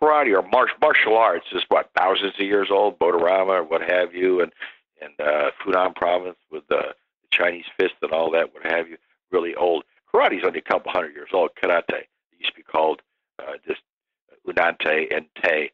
A: karate or martial martial arts is what thousands of years old, Bodhidharma or what have you, and and uh, Funan province with the Chinese fist and all that, what have you, really old. Karate's only a couple hundred years old. Karate used to be called uh, just Unante and Te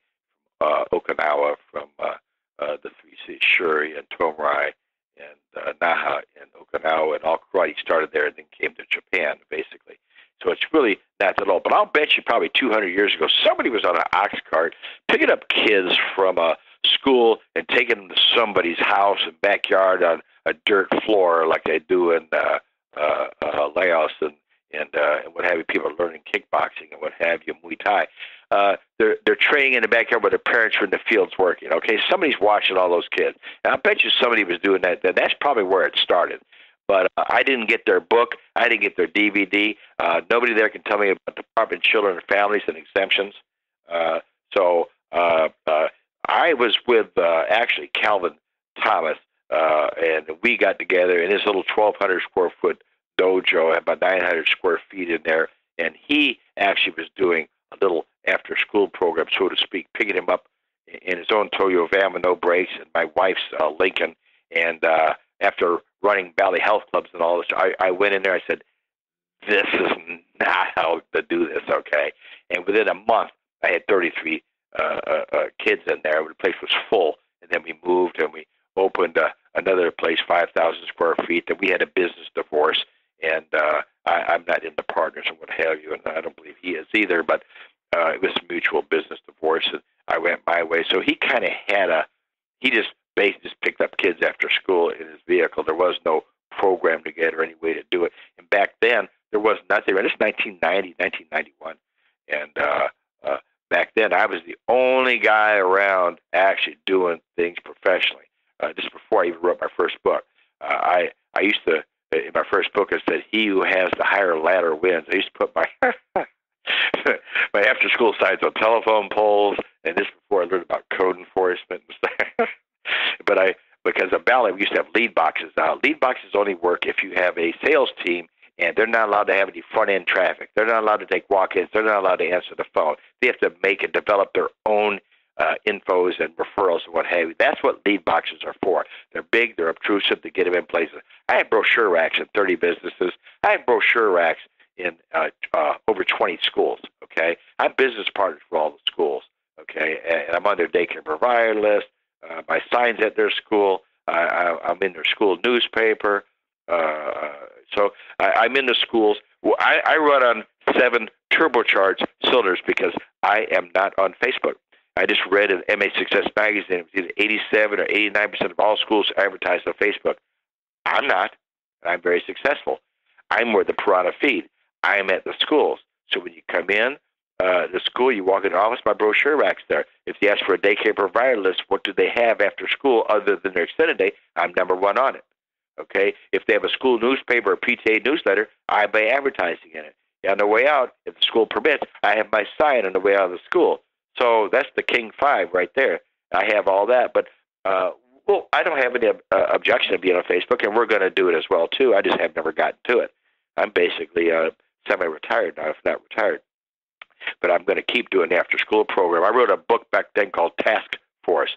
A: uh, Okinawa from uh, uh, the three cities, Shuri and Tomari and uh, Naha and Okinawa, and all karate started there and then came to Japan, basically. So it's really not at all. But I'll bet you probably 200 years ago, somebody was on an ox cart picking up kids from a school and taking them to somebody's house and backyard on a dirt floor like they do in uh, uh, uh, Laos and and uh, and what have you. People are learning kickboxing and what have you, Muay Thai. Uh, they're they're training in the backyard where their parents are in the fields working. Okay, somebody's watching all those kids, and I bet you somebody was doing that. Then that's probably where it started. But uh, I didn't get their book. I didn't get their DVD. Uh, nobody there can tell me about Department of Children and Families and exemptions. Uh, so uh, uh, I was with uh, actually Calvin Thomas, uh, and we got together in his little 1,200 square foot dojo, about 900 square feet in there, and he actually was doing a little after school program, so to speak, picking him up in his own Toyo van with no brakes, and my wife's uh, Lincoln. And uh, after running Bally Health Clubs and all this, I, I went in there. I said, "This is not how to do this, okay?" And within a month, I had 33 uh, uh, uh, kids in there. The place was full, and then we moved and we opened uh, another place, 5,000 square feet. That we had a business divorce, and uh, I, I'm not in the partners and what have you, and I don't believe he is either. But uh, it was a mutual business divorce, and I went my way. So he kind of had a, he just basically just picked up kids after school in his vehicle. There was no program to get or any way to do it. And back then, there was nothing. Is 1990, 1991, and uh, uh, back then I was the only guy around actually doing things professionally. Uh, just before I even wrote my first book, uh, I I used to in my first book I said, "He who has the higher ladder wins." I used to put my [laughs] my after school signs on telephone poles, and this before I learned about code enforcement [laughs] but I because of Bally, we used to have lead boxes. Now, lead boxes only work if you have a sales team and they're not allowed to have any front end traffic. They're not allowed to take walk ins. They're not allowed to answer the phone. They have to make and develop their own uh, infos and referrals and what have you. That's what lead boxes are for. They're big, they're obtrusive, they get them in places. I have brochure racks in 30 businesses. I have brochure racks in uh, uh, over 20 schools. Okay, I'm business partners for all the schools. Okay, and I'm on their daycare provider list. Uh, my signs at their school. I, I'm in their school newspaper. Uh, so I, I'm in the schools. Well, I, I run on seven turbocharged cylinders because I am not on Facebook. I just read in MA Success magazine it was either 87 or 89 percent of all schools advertise on Facebook. I'm not. I'm very successful. I'm where the piranha feed. I'm at the schools. So when you come in, uh, the school, you walk in the office, my brochure rack's there. If you ask for a daycare provider list, what do they have after school other than their extended day? I'm number one on it. Okay. If they have a school newspaper or PTA newsletter, I buy advertising in it. On the way out, if the school permits, I have my sign on the way out of the school. So that's the King Five right there. I have all that, but uh, well, I don't have any uh, objection to being on Facebook, and we're going to do it as well too. I just have never gotten to it. I'm basically uh, semi-retired now, if not retired. But I'm going to keep doing the after-school program. I wrote a book back then called Task Force,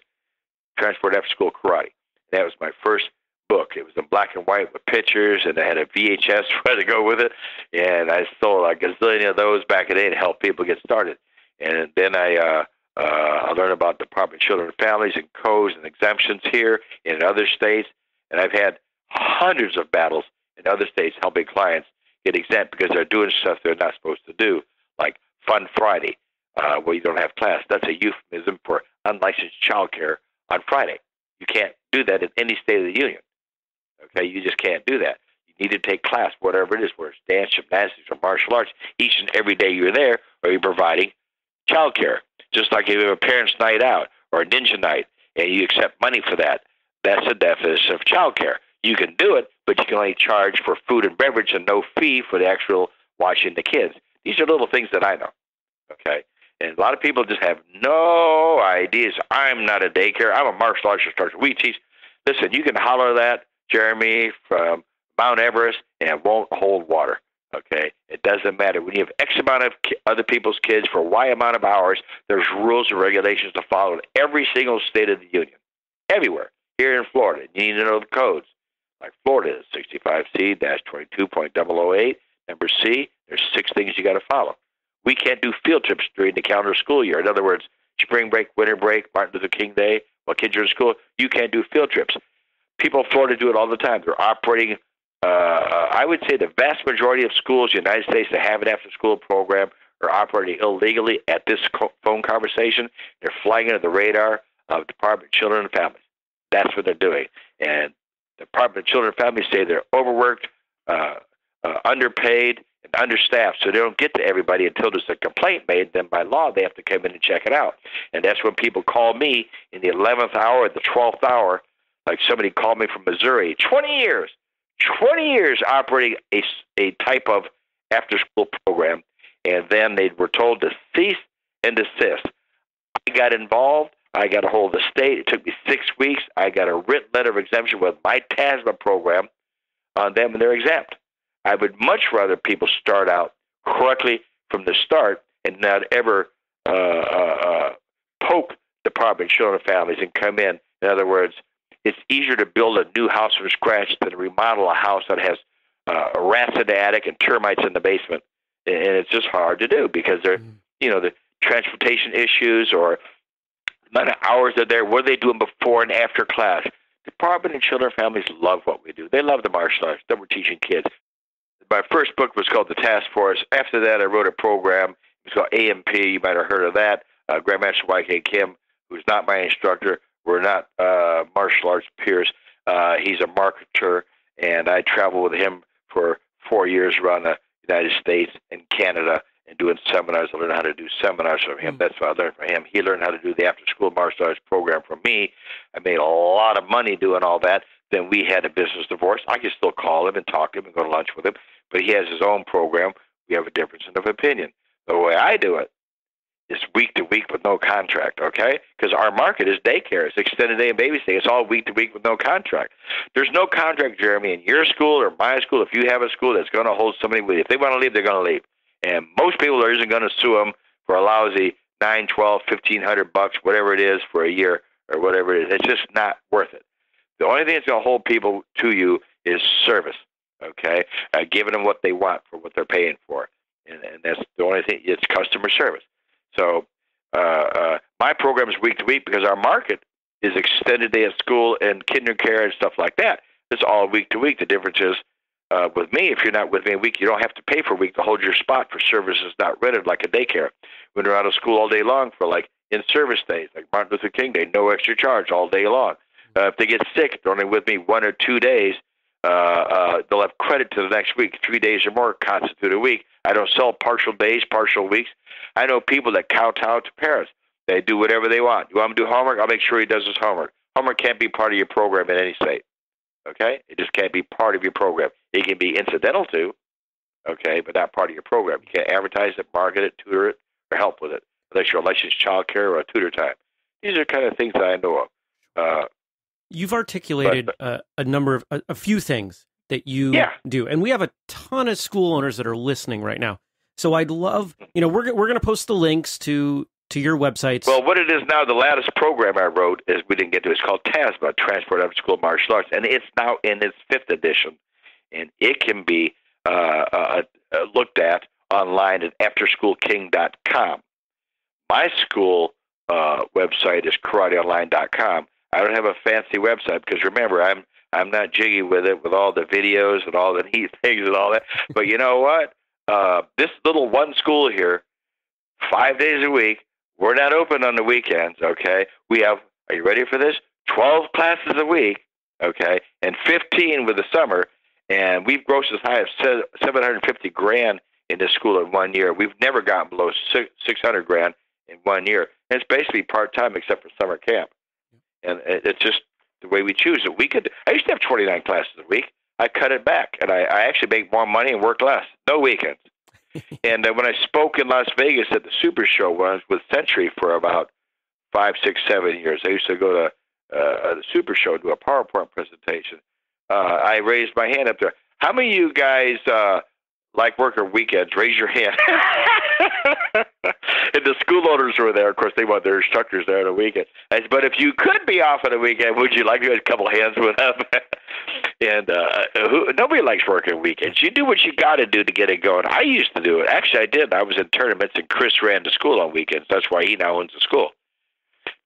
A: Transport After School Karate. That was my first book. It was in black and white with pictures, and I had a VHS [laughs] ready to go with it. And I sold a gazillion of those back in the day to help people get started. And then I uh, uh, I learned about Department of Children and Families and codes and exemptions here in other states. And I've had hundreds of battles in other states helping clients get exempt because they're doing stuff they're not supposed to do, like Fun Friday, uh, where you don't have class. That's a euphemism for unlicensed childcare on Friday. You can't do that in any state of the union. Okay, you just can't do that. You need to take class, whatever it is, whether it's dance, gymnastics, or martial arts, each and every day you're there, or you're providing childcare. Just like if you have a parents' night out or a ninja night, and you accept money for that, that's the definition of childcare. You can do it, but you can only charge for food and beverage and no fee for the actual watching the kids. These are little things that I know. Okay, And a lot of people just have no ideas. I'm not a daycare. I'm a martial arts instructor. We teach. Listen, you can holler that, Jeremy, from Mount Everest, and it won't hold water. Okay, it doesn't matter when you have X amount of ki- other people's kids for Y amount of hours. There's rules and regulations to follow in every single state of the union, everywhere. Here in Florida, you need to know the codes. Like Florida is 65C-22.008. Number C, there's six things you got to follow. We can't do field trips during the calendar school year. In other words, spring break, winter break, Martin Luther King Day, while kids are in school, you can't do field trips. People in Florida do it all the time. They're operating uh, I would say the vast majority of schools in the United States that have an after school program are operating illegally at this co- phone conversation. They're flying under the radar of Department of Children and Families. That's what they're doing. And the Department of Children and Families say they're overworked, uh, uh, underpaid, and understaffed, so they don't get to everybody until there's a complaint made. Then by law, they have to come in and check it out. And that's when people call me in the 11th hour, the 12th hour, like somebody called me from Missouri, 20 years 20 years operating a, a type of after school program, and then they were told to cease and desist. I got involved. I got a hold of the state. It took me six weeks. I got a written letter of exemption with my TASMA program on them, and they're exempt. I would much rather people start out correctly from the start and not ever uh, uh, uh, poke Department Children and Families and come in. In other words, it's easier to build a new house from scratch than to remodel a house that has uh, rats in the attic and termites in the basement. And it's just hard to do because they're, mm. you know, the transportation issues or the amount of hours they're there. What are they doing before and after class? Department and Children and Families love what we do. They love the martial arts that we're teaching kids. My first book was called The Task Force. After that, I wrote a program. It was called AMP. You might have heard of that. Uh, Grandmaster YK Kim, who's not my instructor, we're not uh, martial arts peers. Uh, he's a marketer, and I traveled with him for four years around the United States and Canada and doing seminars. I learned how to do seminars from him. Mm. That's what I learned from him. He learned how to do the after school martial arts program from me. I made a lot of money doing all that. Then we had a business divorce. I can still call him and talk to him and go to lunch with him, but he has his own program. We have a difference of opinion. The way I do it it's week to week with no contract, okay? Because our market is daycare, it's extended day and babysitting. It's all week to week with no contract. There's no contract, Jeremy, in your school or my school. If you have a school that's going to hold somebody with you, if they want to leave, they're going to leave. And most people are isn't going to sue them for a lousy nine, twelve, fifteen hundred bucks, whatever it is for a year or whatever it is. It's just not worth it. The only thing that's going to hold people to you is service, okay? Uh, giving them what they want for what they're paying for, and, and that's the only thing. It's customer service. So uh, uh, my program is week to week because our market is extended day at school and KinderCare and stuff like that. It's all week to week. The difference is uh, with me, if you're not with me a week, you don't have to pay for a week to hold your spot for services not rented like a daycare. When you're out of school all day long for like in service days, like Martin Luther King Day, no extra charge all day long. Uh, if they get sick, they're only with me one or two days. Uh, uh, they'll have credit to the next week. Three days or more constitute a week. I don't sell partial days, partial weeks. I know people that kowtow to parents. They do whatever they want. You want him to do homework? I'll make sure he does his homework. Homework can't be part of your program in any state. Okay? It just can't be part of your program. It can be incidental to, okay, but not part of your program. You can't advertise it, market it, tutor it, or help with it unless you're licensed child care or a tutor time. These are kind of things I know of. Uh,
B: You've articulated but, uh, a number of a, a, few things that you
A: yeah.
B: do, and we have a ton of school owners that are listening right now. So I'd love, you know, we're we're going to post the links to to your websites.
A: Well, what it is now, the latest program I wrote is we didn't get to. It's called TASMA, Transport After School Martial Arts, and it's now in its fifth edition, and it can be uh, uh, uh looked at online at AfterSchoolKing.com. My school uh, website is KarateOnline.com. I don't have a fancy website because remember, I'm I'm not jiggy with it with all the videos and all the [laughs] neat things and all that. But you know what? uh, this little one school here, five days a week. We're not open on the weekends. Okay, we have. Are you ready for this? Twelve classes a week. Okay, and fifteen with the summer. And we've grossed as high as seven hundred fifty grand in this school in one year. We've never gotten below six hundred grand in one year. And it's basically part time except for summer camp. And it's just the way we choose it. We could. I used to have twenty nine classes a week. I cut it back, and I, I actually make more money and work less. No weekends. [laughs] and uh, when I spoke in Las Vegas at the Super Show, when I was with Century for about five, six, seven years, I used to go to uh, the Super Show and do a PowerPoint presentation. Uh, I raised my hand up there. How many of you guys uh, like working weekends? Raise your hand. [laughs] and the school owners were there. Of course, they want their instructors there on the weekend. I said, but if you could be off on a weekend, would you like to? Have a couple hands went up. [laughs] and uh, who, nobody likes working weekends. You do what you got to do to get it going. I used to do it. Actually, I did. I was in tournaments, and Chris ran the school on weekends. That's why he now owns the school.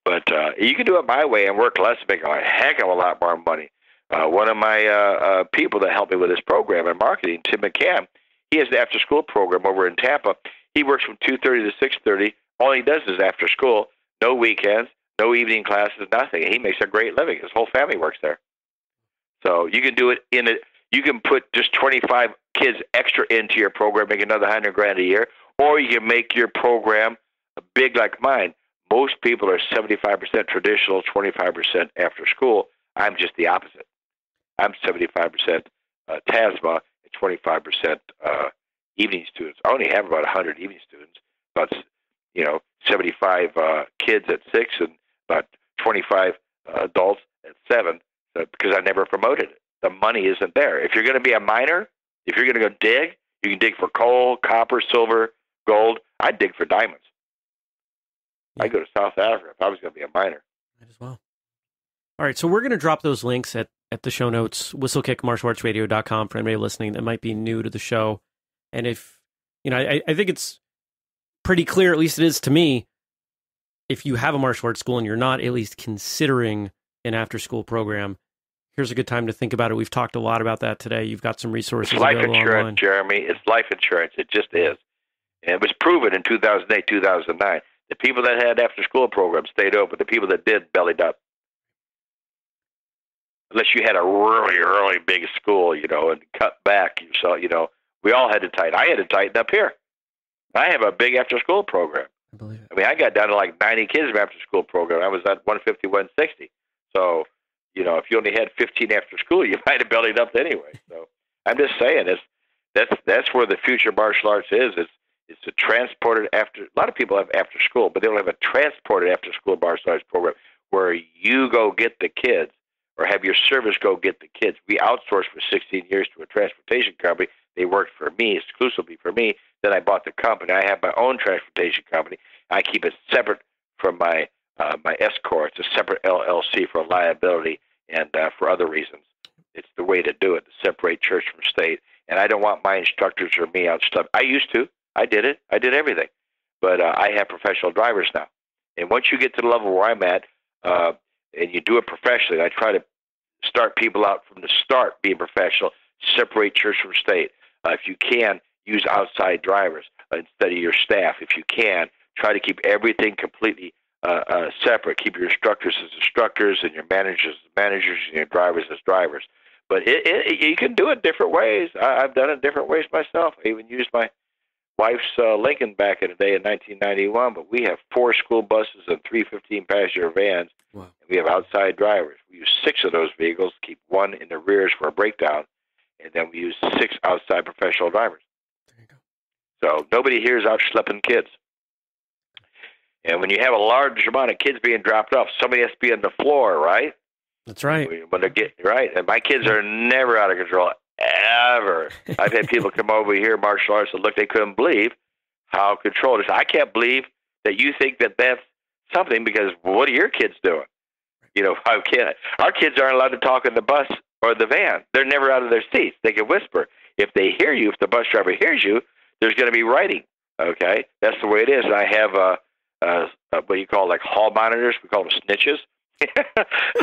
A: But uh, you can do it my way and work less, make a heck of a lot more money. Uh, one of my uh, uh, people that helped me with this program in marketing, Tim McCann, he has the after school program over in Tampa. He works from 2:30 to 6:30. All he does is after school, no weekends, no evening classes, nothing. He makes a great living. His whole family works there. So you can do it in it. You can put just 25 kids extra into your program, make another hundred grand a year, or you can make your program big like mine. Most people are 75% traditional, 25% after school. I'm just the opposite. I'm 75% uh, TASMA and 25% uh, evening students. I only have about 100 evening students, about you know 75 uh, kids at six and about 25 uh, adults at seven. So, because I never promoted it, the money isn't there. If you're going to be a miner, if you're going to go dig, you can dig for coal, copper, silver, gold. I'd dig for diamonds. Yeah. I'd go to South Africa if I was going to be a miner.
B: Might as well. All right, so we're going to drop those links at, at the show notes, whistlekickmartialartsradio.com for anybody listening that might be new to the show. And if, you know, I, I think it's pretty clear, at least it is to me, if you have a martial arts school and you're not at least considering an after school program, here's a good time to think about it. We've talked a lot about that today. You've got some resources.
A: It's life insurance, online. Jeremy. It's life insurance. It just is. And it was proven in 2008, 2009. The people that had after school programs stayed open. The people that did bellied up unless you had a really, really big school, you know, and cut back. So, you know, we all had to tighten. I had to tighten up here. I have a big after school program. I believe it. I mean, I got down to like 90 kids in after school program. I was at 150, 160. So, you know, if you only had 15 after school, [laughs] you might have bellied up anyway. So, I'm just saying, it's that's that's where the future martial arts is. It's it's a transported after. A lot of people have after school, but they don't have a transported after school martial arts program where you go get the kids or have your service go get the kids. We outsourced for 16 years to a transportation company. They worked for me exclusively for me. Then I bought the company. I have my own transportation company. I keep it separate from my uh, my S corp. It's a separate LLC for liability and uh, for other reasons. It's the way to do it to separate church from state. And I don't want my instructors or me out stuff. I used to. I did it. I did everything. But uh, I have professional drivers now. And once you get to the level where I'm at, uh, and you do it professionally, I try to start people out from the start being professional, separate church from state. Uh, if you can, use outside drivers uh, instead of your staff. If you can, try to keep everything completely uh, uh, separate. Keep your instructors as instructors and your managers as managers and your drivers as drivers. But it, it, you can do it different ways. I, I've done it different ways myself. I even used my wife's uh, Lincoln back in the day in 1991. But we have four school buses and three 15 passenger vans Wow. we have outside drivers. We use six of those vehicles, keep one in the rears for a breakdown, and then we use six outside professional drivers. There you go. So nobody here is out schlepping kids. And when you have a large amount of kids being dropped off, somebody has to be on the floor, right?
B: That's right.
A: When they get right, and my kids are never out of control ever. [laughs] I've had people come over here, martial arts, and look, they couldn't believe how controlled it is. I can't believe that you think that that's something because what are your kids doing? You know, [laughs] how can our kids aren't allowed to talk in the bus or the van. They're never out of their seats. They can whisper. If they hear you, if the bus driver hears you, there's going to be writing. Okay, that's the way it is. I have a, a, a what you call like hall monitors. We call them snitches. [laughs]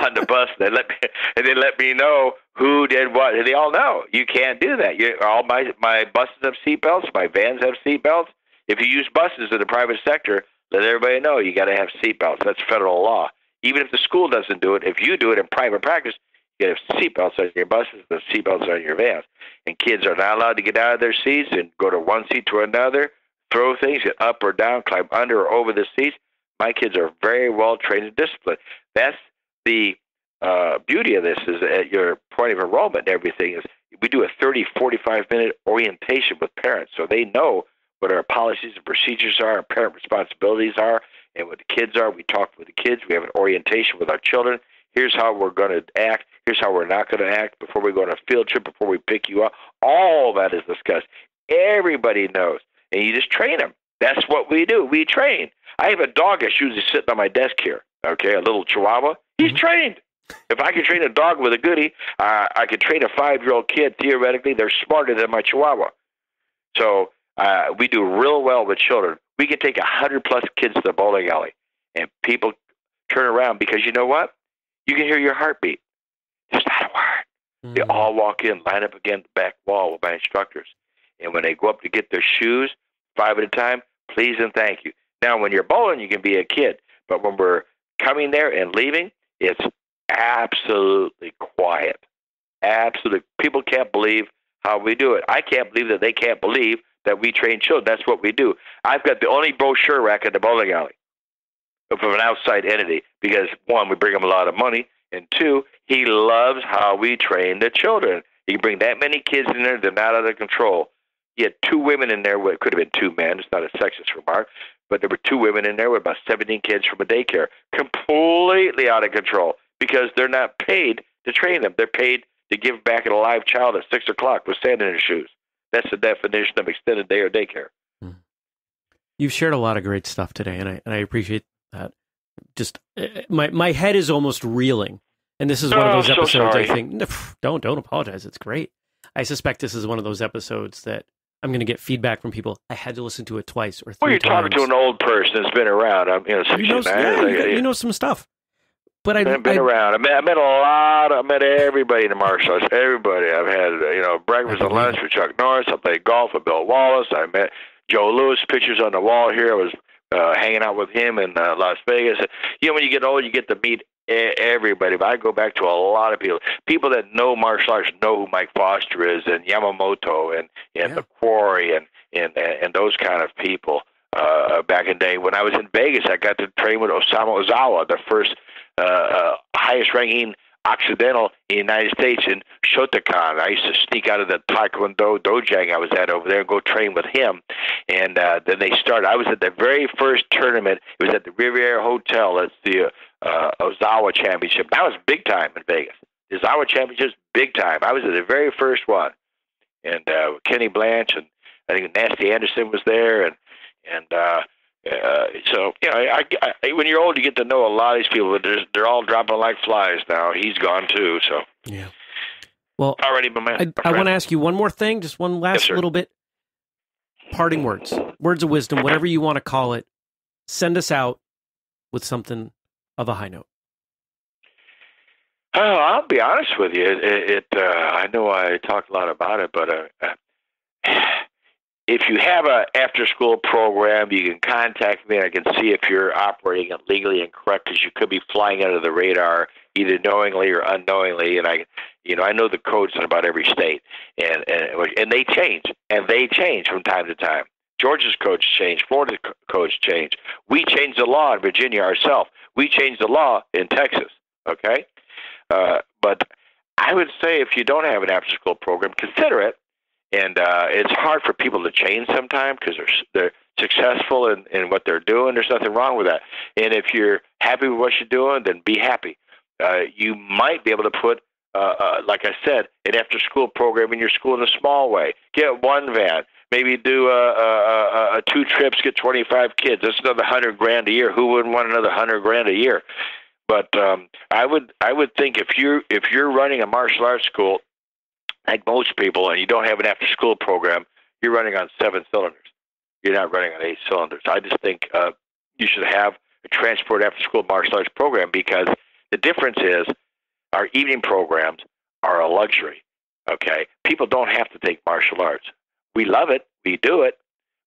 A: on the bus, they let me, and they let me know who did what. And they all know you can't do that. You, all my my buses have seatbelts. My vans have seatbelts. If you use buses in the private sector, let everybody know you got to have seatbelts. That's federal law. Even if the school doesn't do it, if you do it in private practice, you have seatbelts on your buses and seatbelts on your vans. And kids are not allowed to get out of their seats and go to one seat to another, throw things, get up or down, climb under or over the seats. My kids are very well trained and disciplined. That's the uh, beauty of this is at your point of enrollment and everything is we do a 30, 45 minute orientation with parents so they know what our policies and procedures are, our parent responsibilities are, and what the kids are. We talk with the kids. We have an orientation with our children. Here's how we're going to act. Here's how we're not going to act before we go on a field trip, before we pick you up. All that is discussed. Everybody knows. And you just train them. That's what we do. We train. I have a dog that's usually sitting on my desk here, okay, a little chihuahua. He's mm-hmm. trained. If I can train a dog with a goody, uh, I could train a five year old kid. Theoretically, they're smarter than my chihuahua. So uh, we do real well with children. We can take a hundred plus kids to the bowling alley, and people turn around because you know what? You can hear your heartbeat. There's not a word. Mm. They all walk in, line up against the back wall with my instructors, and when they go up to get their shoes, five at a time, please and thank you. Now, when you're bowling, you can be a kid, but when we're coming there and leaving, it's absolutely quiet. Absolutely. People can't believe how we do it. I can't believe that they can't believe that we train children. That's what we do. I've got the only brochure rack in the bowling alley from an outside entity because one, we bring him a lot of money, and two, he loves how we train the children. You bring that many kids in there, they're not out of control. He had two women in there. Well, it could have been two men. It's not a sexist remark, but there were two women in there with about 17 kids from a daycare, completely out of control because they're not paid to train them. They're paid to give back a live child at six o'clock with sand in their shoes. That's the definition of extended day or daycare. Hmm.
B: You've shared a lot of great stuff today, and I and I appreciate that. Just uh, my my head is almost reeling, and this is one oh, of those episodes.
A: So
B: I think don't don't apologize. It's great. I suspect this is one of those episodes that I'm going to get feedback from people. I had to listen to it twice or three.
A: Well, you're
B: times.
A: talking to an old person that's been around. I'm you know 69.
B: You know, yeah, you, you know some stuff. But I've,
A: I've been
B: I've,
A: around. I met, I met a lot. I met everybody in the martial arts. Everybody. I've had you know breakfast and lunch with Chuck Norris. I played golf with Bill Wallace. I met Joe Lewis. Pictures on the wall here. I was uh, hanging out with him in uh, Las Vegas. You know, when you get old, you get to meet everybody. But I go back to a lot of people. People that know martial arts know who Mike Foster is, and Yamamoto, and and yeah. the Quarry, and and and those kind of people. Uh, back in the day when I was in Vegas, I got to train with Osamu Ozawa, the first uh, uh, highest ranking Occidental in the United States in Shotokan. I used to sneak out of the Taekwondo dojang I was at over there and go train with him. And uh, then they started. I was at the very first tournament. It was at the Riviera Hotel. That's the uh, Ozawa Championship. That was big time in Vegas. The Ozawa Championship's big time. I was at the very first one. And uh, Kenny Blanch and I think Nasty Anderson was there. And, and, uh, uh, so you know, I, I, when you're old, you get to know a lot of these people, but they're, they're all dropping like flies now. He's gone too. So
B: yeah. Well,
A: already, my.
B: I, I want to ask you one more thing, just one last
A: yes,
B: little bit. Parting words, words of wisdom, whatever you want to call it. Send us out with something of a high note.
A: Oh, I'll be honest with you. It, it uh, I know I talked a lot about it, but uh, if you have a after school program, you can contact me. I can see if you're operating it legally and correct because you could be flying under the radar either knowingly or unknowingly. And I, you know, I know the codes in about every state, and and and they change, and they change from time to time. Georgia's codes change, Florida's codes change. We change the law in Virginia ourselves. We change the law in Texas. Okay, uh, but I would say if you don't have an after school program, consider it and uh, it's hard for people to change sometimes because they're they're successful in, in what they're doing. There's nothing wrong with that. And if you're happy with what you're doing, then be happy. Uh, you might be able to put, uh, uh, like I said, an after-school program in your school in a small way. Get one van. Maybe do a, a, a, two trips, get 25 kids. That's another hundred grand a year. Who wouldn't want another hundred grand a year? But um, I would I would think if you if you're running a martial arts school, like most people, and you don't have an after school program, you're running on seven cylinders. You're not running on eight cylinders. I just think uh, you should have a transport after school martial arts program because the difference is our evening programs are a luxury. Okay, people don't have to take martial arts. We love it, we do it,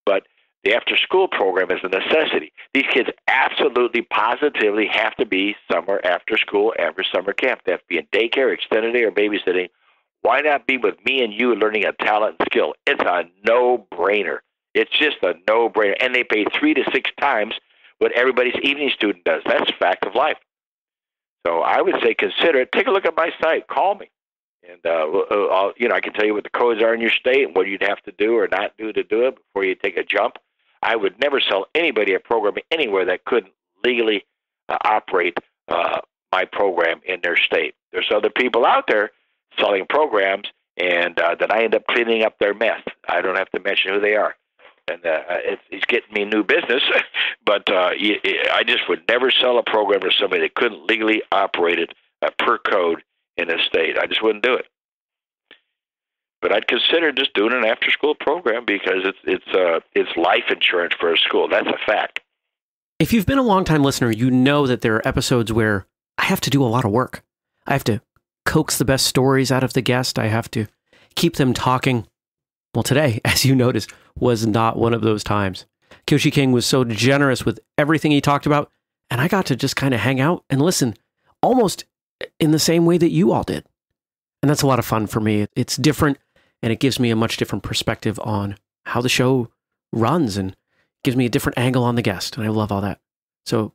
A: but the after school program is a necessity. These kids absolutely, positively have to be somewhere after school, after summer camp. They have to be in daycare, extended day, or babysitting why not be with me and you learning a talent and skill? It's a no brainer. It's just a no brainer. And they pay three to six times what everybody's evening student does. That's a fact of life. So I would say consider it. Take a look at my site. Call me. And uh, I'll, you know, I can tell you what the codes are in your state and what you'd have to do or not do to do it before you take a jump. I would never sell anybody a program anywhere that couldn't legally uh, operate uh, my program in their state. There's other people out there selling programs, and uh, then I end up cleaning up their mess. I don't have to mention who they are, and uh, it's, it's getting me new business. [laughs] but uh, I just would never sell a program to somebody that couldn't legally operate it uh, per code in a state. I just wouldn't do it. But I'd consider just doing an after-school program because it's it's uh, it's life insurance for a school. That's a fact.
B: If you've been a long-time listener, you know that there are episodes where I have to do a lot of work. I have to coax the best stories out of the guest. I have to keep them talking. Well, today, [laughs] as you noticed, was not one of those times. Kyoshi King was so generous with everything he talked about, and I got to just kind of hang out and listen almost in the same way that you all did. And that's a lot of fun for me. It's different and it gives me a much different perspective on how the show runs and gives me a different angle on the guest. And I love all that. So,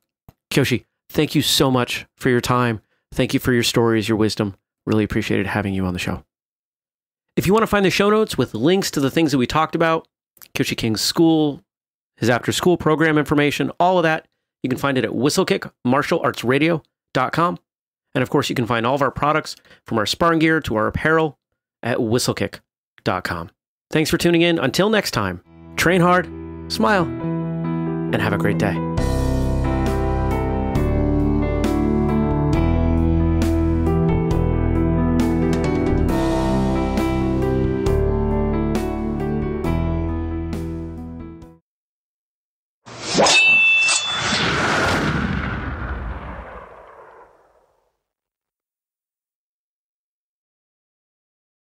B: Kyoshi, thank you so much for your time. Thank you for your stories, your wisdom. Really appreciated having you on the show. If you want to find the show notes with links to the things that we talked about, Kyoshi King's school, his after school program information, all of that, you can find it at whistlekickmartialartsradio.com. And of course, you can find all of our products from our sparring gear to our apparel at whistlekick.com. Thanks for tuning in. Until next time, train hard, smile, and have a great day.